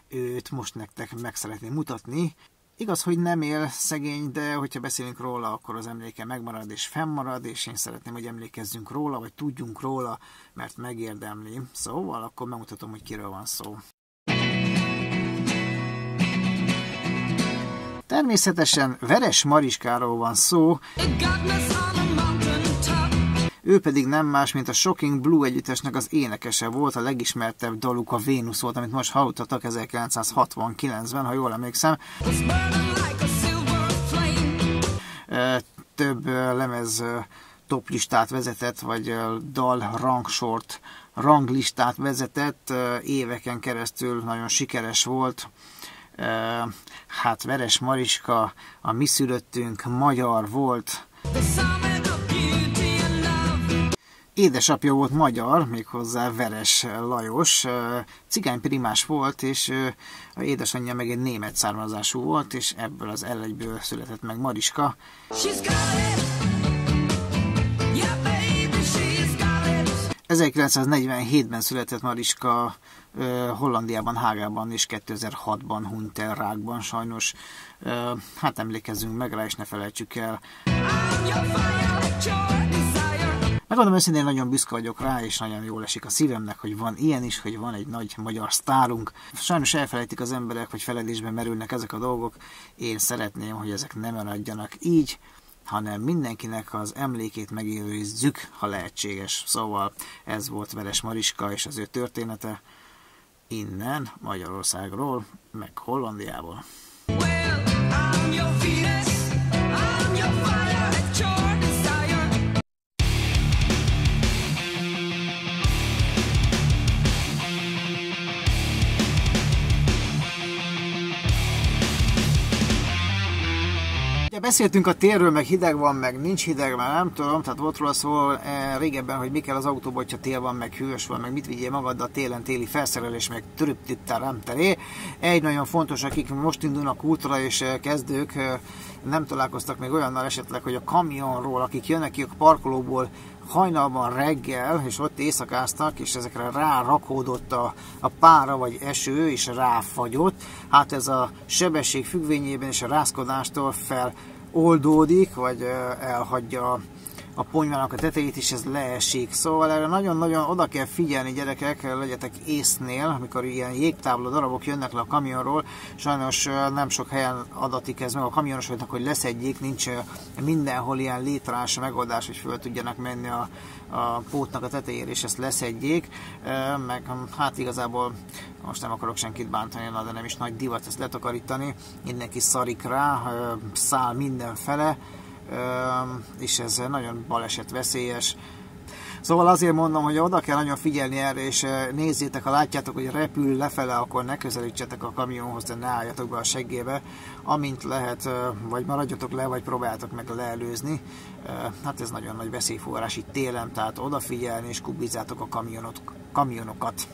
őt most nektek meg szeretném mutatni. Igaz, hogy nem él szegény, de hogyha beszélünk róla, akkor az emléke megmarad és fennmarad, és én szeretném, hogy emlékezzünk róla, vagy tudjunk róla, mert megérdemli. Szóval akkor megmutatom, hogy kiről van szó. Természetesen Veres Mariskáról van szó, ő pedig nem más, mint a Shocking Blue együttesnek az énekese volt, a legismertebb daluk a Vénusz volt, amit most hallottatok 1969-ben, ha jól emlékszem. Több lemez toplistát vezetett, vagy dal rangsort, ranglistát vezetett, éveken keresztül nagyon sikeres volt hát Veres Mariska, a mi szülöttünk magyar volt. Édesapja volt magyar, méghozzá Veres Lajos, cigányprimás volt, és a édesanyja meg egy német származású volt, és ebből az ellegyből született meg Mariska. 1947-ben született Mariska Hollandiában, Hágában és 2006-ban hunyt el rákban sajnos. Hát emlékezzünk meg rá, és ne felejtsük el. Megmondom őszintén, nagyon büszke vagyok rá, és nagyon jól esik a szívemnek, hogy van ilyen is, hogy van egy nagy magyar sztárunk. Sajnos elfelejtik az emberek, hogy feledésben merülnek ezek a dolgok. Én szeretném, hogy ezek nem maradjanak így, hanem mindenkinek az emlékét megélőzzük, ha lehetséges. Szóval ez volt Veres Mariska és az ő története innen Magyarországról, meg Hollandiából. Beszéltünk a térről, meg hideg van, meg nincs hideg, mert nem tudom, tehát volt róla szó e, régebben, hogy mi kell az autóban, hogyha tél van, meg hűvös van, meg mit vigyél magaddal télen, téli felszerelés, meg trüptittel nem teré. Egy nagyon fontos, akik most indulnak útra és e, kezdők, e, nem találkoztak még olyannal esetleg, hogy a kamionról, akik jönnek ki a parkolóból, hajnalban reggel, és ott éjszakáztak, és ezekre rárakódott a, a pára vagy eső, és ráfagyott. Hát ez a sebesség függvényében és a rázkodástól feloldódik, vagy elhagyja a ponyvának a tetejét is ez leesik. Szóval erre nagyon-nagyon oda kell figyelni gyerekek, legyetek észnél, amikor ilyen jégtábla darabok jönnek le a kamionról. Sajnos nem sok helyen adatik ez meg a kamionosoknak, hogy leszedjék, nincs mindenhol ilyen létrás megoldás, hogy föl tudjanak menni a, a pótnak a tetejére, és ezt leszedjék, meg hát igazából most nem akarok senkit bántani, de nem is nagy divat ezt letakarítani, mindenki szarik rá, száll mindenfele, és ez nagyon baleset veszélyes. Szóval azért mondom, hogy oda kell nagyon figyelni erre, és nézzétek, ha látjátok, hogy repül lefele, akkor ne közelítsetek a kamionhoz, de ne álljatok be a seggébe. Amint lehet, vagy maradjatok le, vagy próbáljátok meg leelőzni. Hát ez nagyon nagy veszélyforrás itt télen, tehát odafigyelni és kubizzátok a kamionot, kamionokat.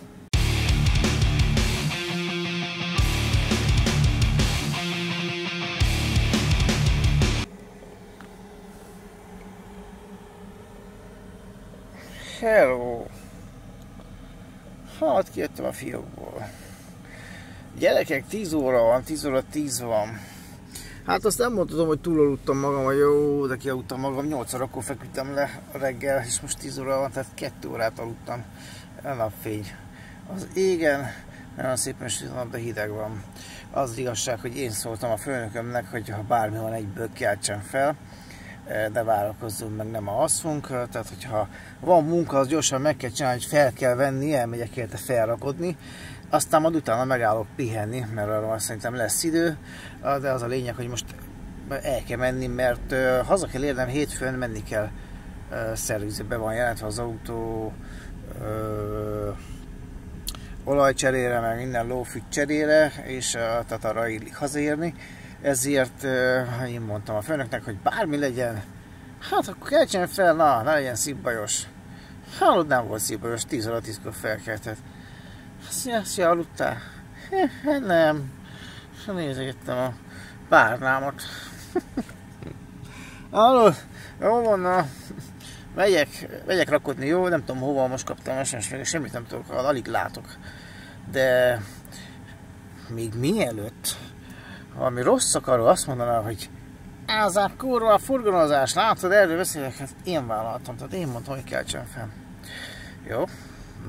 Hello! Hát kijöttem a fiókból. Gyerekek, 10 óra van, 10 óra 10 van. Hát azt nem mondhatom, hogy túlaludtam magam, vagy jó, de kialudtam magam, 8 órakor feküdtem le reggel, és most 10 óra van, tehát 2 órát aludtam. A napfény. Az égen nagyon szépen süt nap, de hideg van. Az igazság, hogy én szóltam a főnökömnek, hogy ha bármi van, egyből keltsen fel de várakozzunk meg, nem alszunk, tehát hogyha van munka, az gyorsan meg kell csinálni, hogy fel kell venni, elmegyek érte felrakodni, aztán majd utána megállok pihenni, mert arra szerintem lesz idő, de az a lényeg, hogy most el kell menni, mert haza kell érnem, hétfőn menni kell. Szervizbe, be van jelentve az autó ö, olajcserére, meg minden lófűt cserére, és tehát arra illik hazaérni ezért uh, én mondtam a főnöknek, hogy bármi legyen, hát akkor keltsen fel, na, ne legyen szívbajos. Hallod, nem volt szívbajos, 10 óra 10-kor felkeltett. Szia, szia, aludtál? Hát nem. Nézegettem a párnámat. Hallod? Jó van, na. Megyek, megyek rakodni, jó? Nem tudom hova, most kaptam SMS, meg semmit nem tudok, alig látok. De még mielőtt valami rossz akaró azt mondaná, hogy ez a kurva a furgonozás, látod, erről beszélek, hát én vállaltam, tehát én mondtam, hogy keltsen fel. Jó,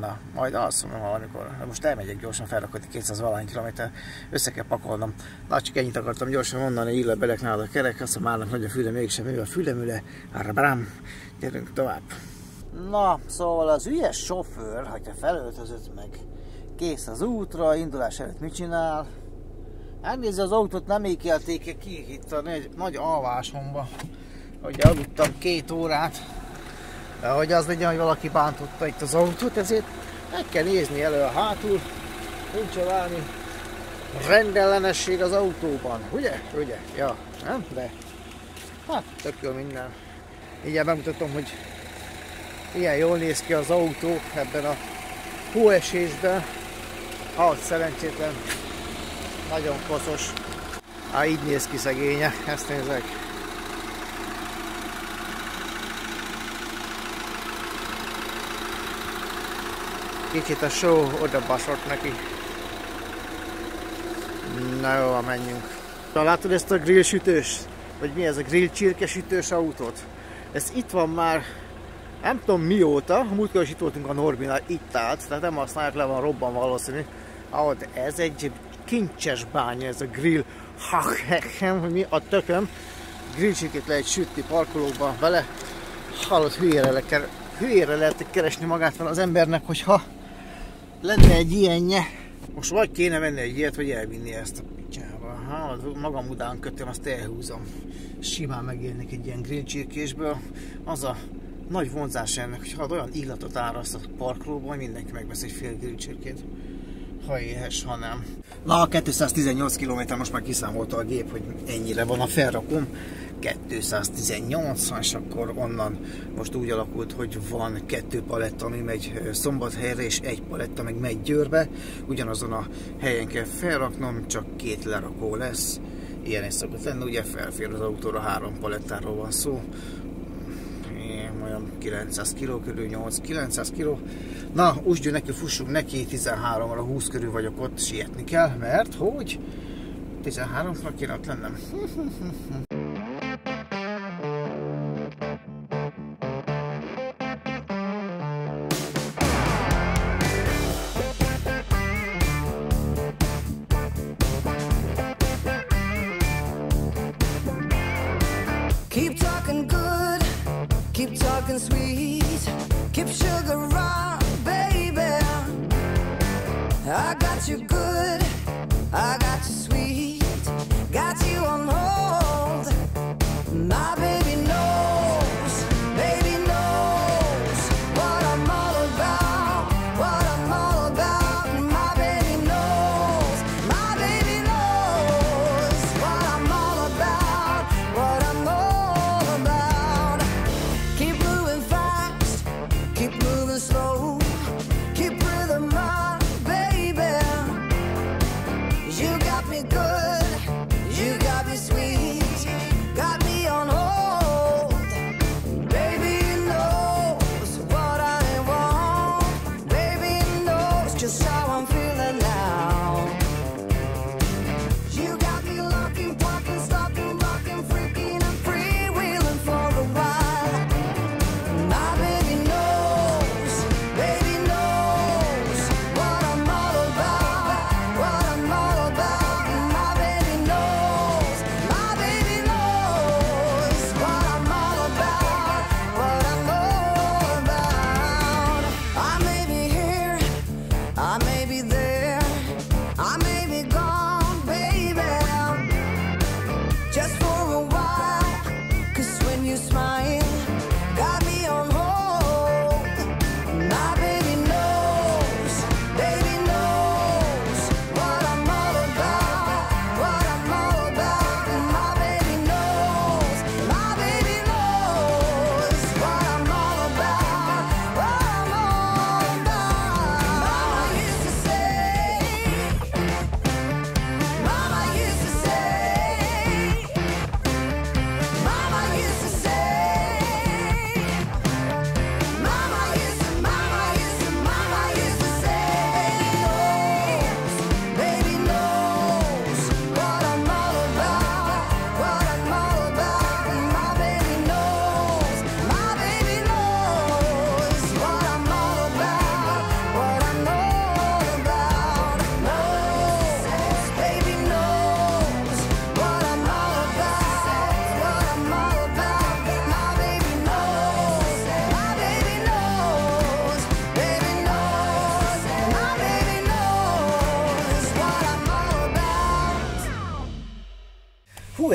na, majd alszom valamikor. De most elmegyek gyorsan felrakodni 200 valány kilométer, össze kell pakolnom. Na, csak ennyit akartam gyorsan mondani, illa belek nálad a kerek, azt a márnak nagy a füle, mégsem ő a fülemüle, arra brám, gyerünk tovább. Na, szóval az ügyes sofőr, hogyha felöltözött meg, kész az útra, indulás előtt mit csinál? Elnézi az autót nem ékelték ki itt a nagy, nagy alvásomba. Hogy aludtam két órát. Hogy az legyen, hogy valaki bántotta itt az autót, ezért meg kell nézni elő a hátul. Nincs válni rendellenesség az autóban. Ugye? Ugye? Ja, nem? De hát tök jó minden. Így bemutatom, hogy ilyen jól néz ki az autó ebben a hóesésben. Hát szerencsétlen nagyon koszos. Á, így néz ki szegénye, ezt nézek. Kicsit a show oda basott neki. Na jó, menjünk. Na, látod ezt a grill sütős? Vagy mi ez a grill csirkesütős autót? Ez itt van már nem tudom mióta, múltkor is itt voltunk a Norbinál, itt állt, tehát nem használják le van robban valószínű. Ahol ez egy kincses bánya ez a grill. Ha, mi a tököm. Grillcsikét lehet sütni parkolóba vele. Hallott, hülyére, le kell, hülyére lehet keresni magát van az embernek, hogyha lenne egy ilyenje. Most vagy kéne venni egy ilyet, vagy elvinni ezt a picsába. Hallod, magam után kötöm, azt elhúzom. Simán megélnék egy ilyen grillcsirkésből. Az a nagy vonzás ennek, hogy ha olyan illatot áraszt a parkolóban, mindenki megvesz egy fél grillcsirkét ha éhes, ha nem. Na, 218 km most már kiszámolta a gép, hogy ennyire van a felrakom. 218 és akkor onnan most úgy alakult, hogy van kettő paletta, ami megy Szombathelyre, és egy paletta meg megy Győrbe. Ugyanazon a helyen kell felraknom, csak két lerakó lesz. Ilyen is szokott lenni, ugye felfér az autóra, három palettáról van szó. Olyan 900 kg körül, 8-900 kg. Na, úgy neki, fussunk neki, 13-ra 20 körül vagyok ott, sietni kell, mert hogy 13-ra kéne ott lennem.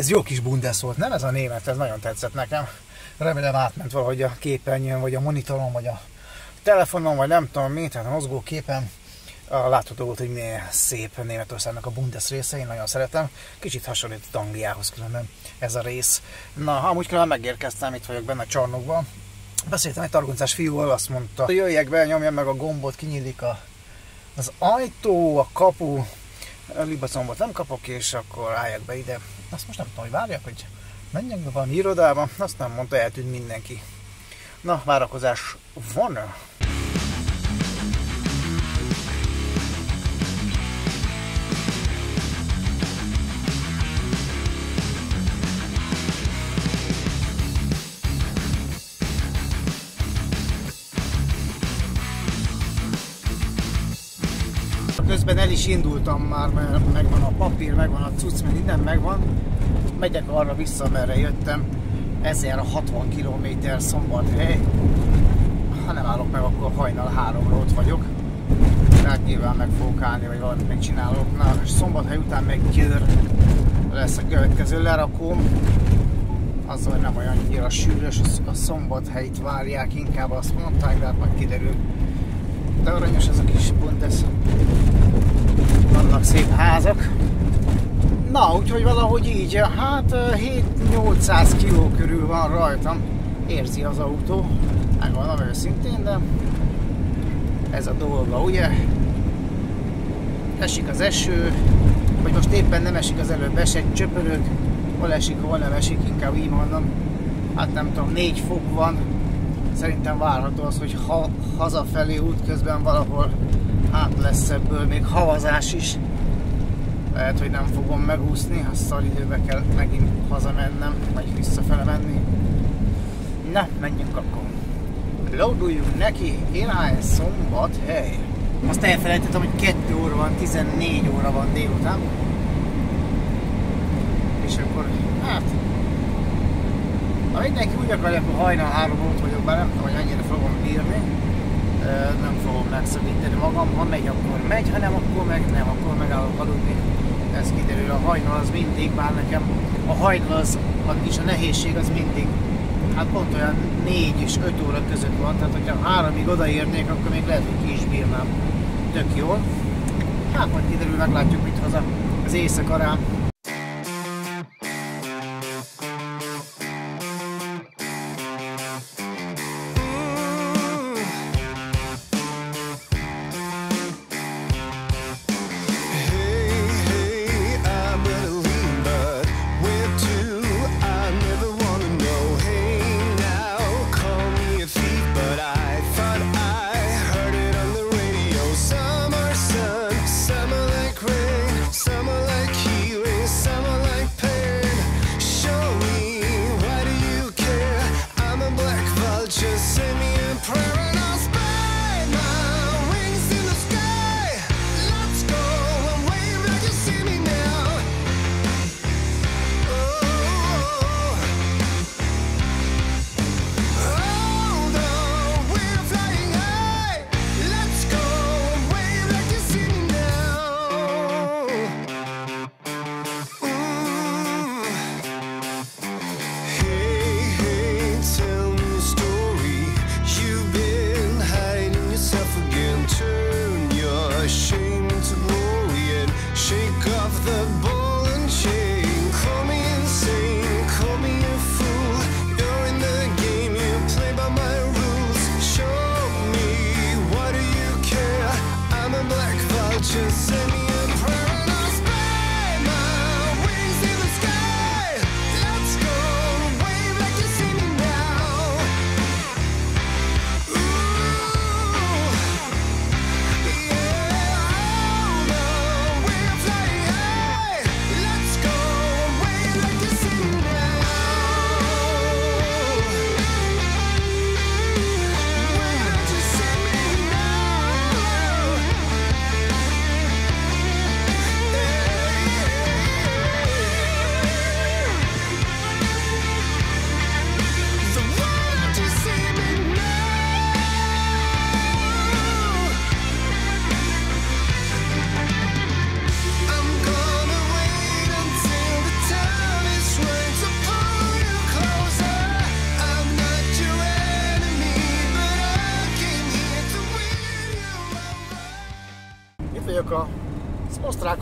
ez jó kis bundes volt, nem ez a német, ez nagyon tetszett nekem. Remélem átment valahogy a képernyőn, vagy a monitoron, vagy a telefonon, vagy nem tudom mi, tehát a mozgó képen. Látható volt, hogy milyen szép Németországnak a Bundes része, én nagyon szeretem. Kicsit hasonlít Angliához különben ez a rész. Na, amúgy különben megérkeztem, itt vagyok benne a csarnokban. Beszéltem egy targoncás fiúval, azt mondta, jöjjek be, nyomjam meg a gombot, kinyílik a, az ajtó, a kapu, libacombot nem kapok, és akkor álljak be ide. Azt most nem tudom, hogy várjak, hogy menjek be valami irodába, azt nem mondta, eltűnt mindenki. Na, várakozás van. Is indultam már, mert megvan a papír, megvan a cucc, mert minden megvan. Megyek arra vissza, merre jöttem. 1060 km Szombathely. Ha nem állok meg, akkor hajnal háromra ott vagyok. Tehát nyilván meg fogok állni, vagy valamit megcsinálok. Na, és Szombathely után meg Győr lesz a következő lerakóm. Az hogy nem olyan annyira sűrös, a Szombathelyt várják, inkább azt mondták, de hát majd kiderül. De aranyos ez a kis Bundes. Vannak szép házak. Na, úgyhogy valahogy így, hát ö, 7-800 kiló körül van rajtam. Érzi az autó, megmondom őszintén, de ez a dolga, ugye? Esik az eső, vagy most éppen nem esik az előbb esett, csöpörög, hol esik, hol nem esik, inkább így mondom. Hát nem tudom, 4 fok van, szerintem várható az, hogy ha hazafelé útközben valahol hát lesz ebből még havazás is. Lehet, hogy nem fogom megúszni, ha szar időbe kell megint hazamennem, vagy visszafele menni. Na, menjünk akkor. Lóduljunk neki, irány szombathely. Azt elfelejtettem, hogy 2 óra van, 14 óra van délután. És akkor, hát, ha mindenki úgy akarja, akkor hajnal három óta vagyok, bár nem tudom, hogy annyira fogom bírni. Nem fogom megszakítani magam, ha megy, akkor megy, ha nem, akkor meg nem, akkor megállok aludni. Ez kiderül, a hajnal az mindig, bár nekem a hajnal az, és a nehézség az mindig, hát pont olyan 4 és 5 óra között van, tehát hogyha háromig odaérnék, akkor még lehet, hogy ki is bírnám tök jól. Hát majd kiderül, meglátjuk, mit hoz az éjszaka rám.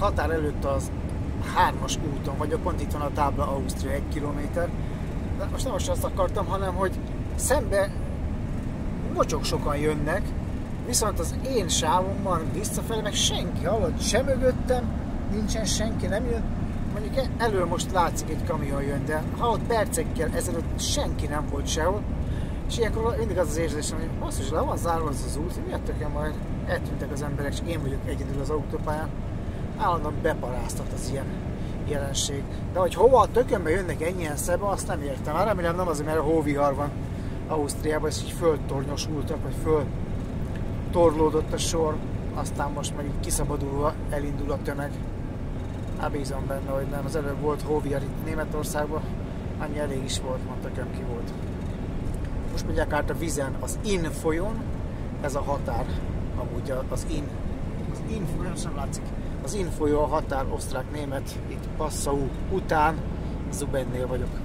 Határ előtt az hármas úton vagyok, pont itt van a tábla Ausztria egy kilométer. De most nem most azt akartam, hanem hogy szembe mocsok sokan jönnek, viszont az én sávomban visszafelé meg senki, hallod, sem mögöttem, nincsen senki, nem jön. Mondjuk e- elől most látszik egy kamion jön, de hallod, percekkel ezelőtt senki nem volt sehol. És ilyenkor mindig az az érzésem, hogy basszus, le van zárva az az út, miért tökény majd eltűntek az emberek, és én vagyok egyedül az autópályán. Állandóan beparáztat az ilyen jelenség. De hogy hova a tökönbe jönnek ennyien szebe, azt nem értem. Már remélem nem azért, mert a hóvihar van Ausztriában, és így föltornyosultak, vagy föl torlódott a sor, aztán most meg így kiszabadulva elindul a tömeg. Hát bízom benne, hogy nem. Az előbb volt hóvihar itt Németországban, annyi elég is volt, mondta ki volt. Most megyek át a vizen az In folyón, ez a határ, amúgy az In, az In folyón sem látszik, az In folyó a határ osztrák-német, itt Passau után, Zubennél vagyok.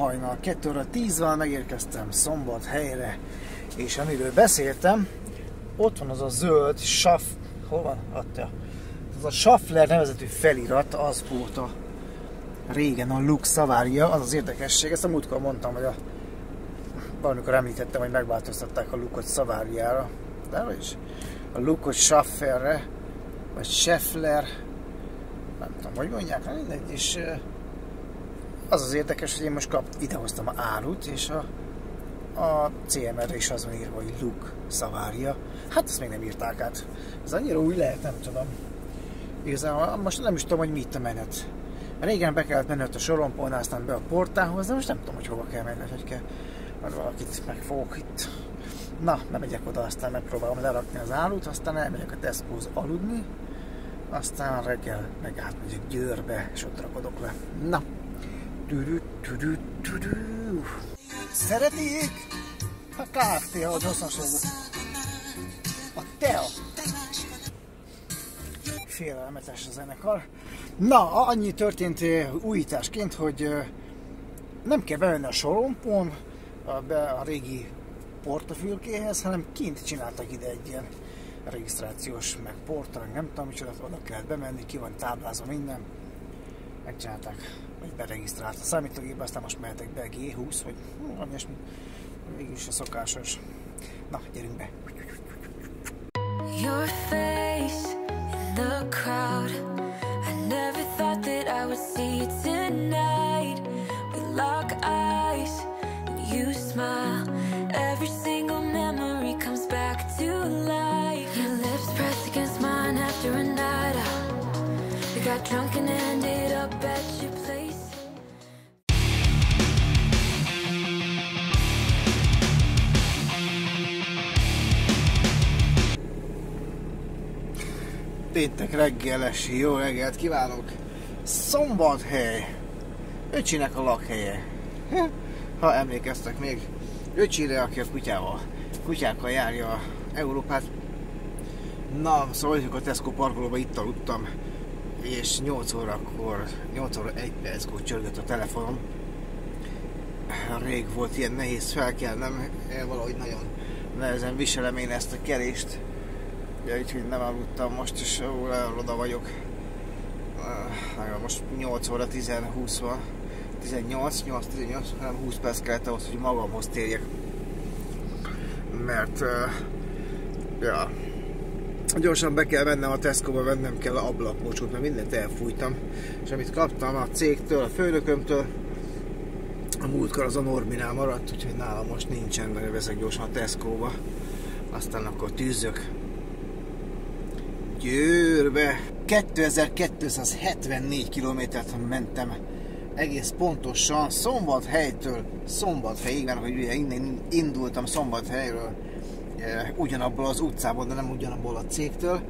Hajnal, 2 óra 10 van, megérkeztem szombat helyre, és amiről beszéltem, ott van az a zöld saf... Hol van? Adta. Az a Schaffler nevezetű felirat, az volt a régen a Lux Savaria, az az érdekesség, ezt a múltkor mondtam, hogy a valamikor említettem, hogy megváltoztatták a Lukot Savaria-ra, de is, a Lukot Schafferre, vagy Scheffler, nem tudom, hogy mondják, mindegy, és az az érdekes, hogy én most kap, idehoztam a árut, és a, a CMR-re is az van írva, hogy Luke Savaria. Hát ezt még nem írták át. Ez annyira új lehet, nem tudom. Igazából most nem is tudom, hogy mi itt a menet. Régen be kellett menni ott a sorompón, aztán be a portához, de most nem tudom, hogy hova kell menni, hogy kell. Majd valakit megfogok itt. Na, bemegyek oda, aztán megpróbálom lerakni az árut, aztán elmegyek a Tesco's aludni, aztán reggel meg átmegyek Győrbe, és ott rakodok le. Na, Szeretik? A Kft. az hasznosságú. A TEA. Félelmetes a zenekar. Na, annyi történt eh, újításként, hogy eh, nem kell bemenni a sorompón, a, be a régi portafülkéhez, hanem kint csináltak ide egy ilyen regisztrációs, meg porta, meg nem tudom micsoda, oda kellett bemenni, ki van táblázva minden. Megcsinálták, vagy beregisztrált a számítógépbe, aztán most mehetek be G20, vagy valami ilyesmi. Mégis a szokásos. Na, gyerünk be! Your face in the crowd. I never thought that I would see you tonight. We lock eyes and you smile. Every single memory comes back to life. Your lips pressed against mine after a night out. We got drunk and Péntek reggelesi, jó reggelt kívánok! Szombathely! Öcsinek a lakhelye. Ha emlékeztek még, öcsire, aki a kutyával, kutyákkal járja Európát. Na, szóval a Tesco parkolóba, itt aludtam, és 8 órakor, 8 óra 1 perckor csörgött a telefonom. Rég volt ilyen nehéz felkelnem, valahogy nagyon nehezen viselem én ezt a kerést. Ja, úgyhogy nem aludtam most, ó, oda vagyok. Uh, most 8 óra 10 20 van. 18, 8, 18, nem 20 perc kellett ahhoz, hogy magamhoz térjek. Mert, uh, ja, gyorsan be kell mennem a Tesco-ba, vennem kell a ablakmocsót, mert mindent elfújtam. És amit kaptam a cégtől, a főnökömtől, a múltkor az a Norminál maradt, úgyhogy nálam most nincsen, de veszek gyorsan a Tesco-ba. Aztán akkor tűzök. Győrbe. 2274 kilométert mentem egész pontosan Szombathelytől Szombathelyig, mert hogy ugye innen indultam Szombathelyről eh, ugyanabból az utcából, de nem ugyanabból a cégtől,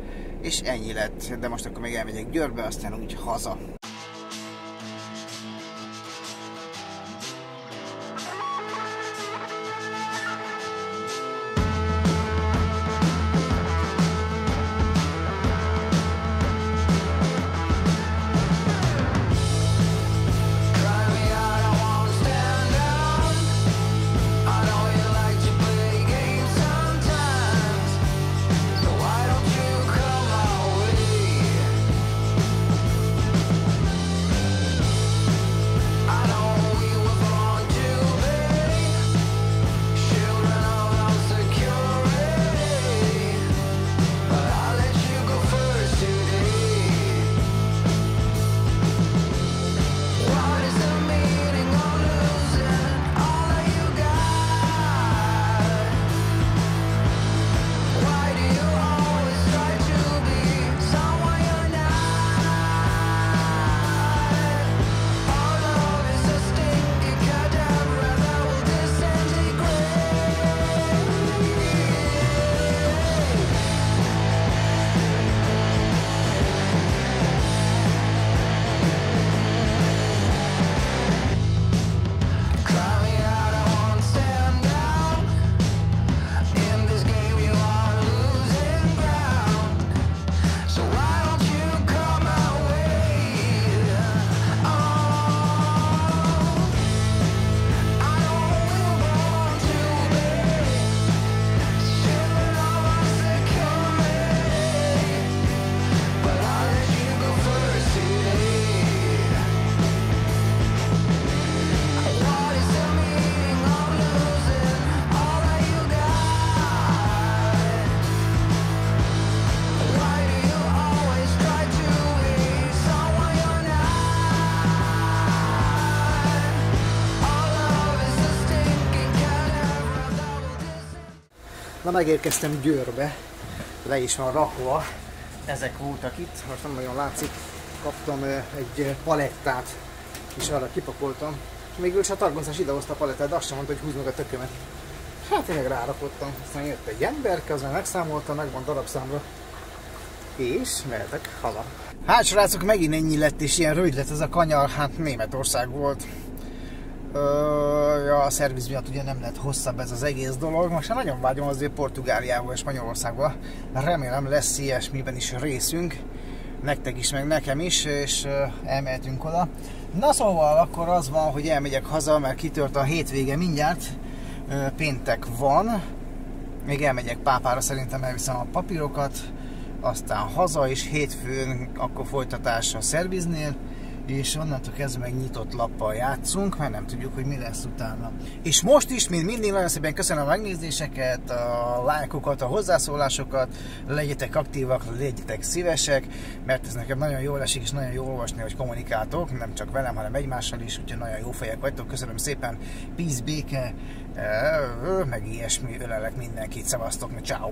és ennyi lett. De most akkor még elmegyek Győrbe, aztán úgy haza. Na megérkeztem Győrbe, le is van rakva. Ezek voltak itt, most nem nagyon látszik. Kaptam egy palettát, és arra kipakoltam. És mégis a targoncás idehozta a palettát, de azt sem mondta, hogy húzd meg a tökömet. Hát tényleg rárakottam. Aztán jött egy ember, közben megszámolta, megvan darabszámra. És mehetek haza. Hát srácok, megint ennyi lett, és ilyen rövid lett ez a kanyar, hát Németország volt. Ö, ja, a szerviz miatt ugye nem lett hosszabb ez az egész dolog. Most már nagyon vágyom azért Portugáliába és Magyarországba. Remélem lesz ilyesmiben is részünk. Nektek is, meg nekem is, és ö, elmehetünk oda. Na szóval akkor az van, hogy elmegyek haza, mert kitört a hétvége mindjárt. Ö, péntek van. Még elmegyek pápára, szerintem elviszem a papírokat. Aztán haza, és hétfőn akkor folytatás a szerviznél és onnantól kezdve meg nyitott lappal játszunk, mert nem tudjuk, hogy mi lesz utána. És most is, mint mindig, nagyon szépen köszönöm a megnézéseket, a lájkokat, a hozzászólásokat, legyetek aktívak, legyetek szívesek, mert ez nekem nagyon jól esik, és nagyon jó olvasni, hogy kommunikáltok, nem csak velem, hanem egymással is, úgyhogy nagyon jó fejek vagytok, köszönöm szépen, peace, béke, meg ilyesmi, ölelek mindenkit, szevasztok, ciao.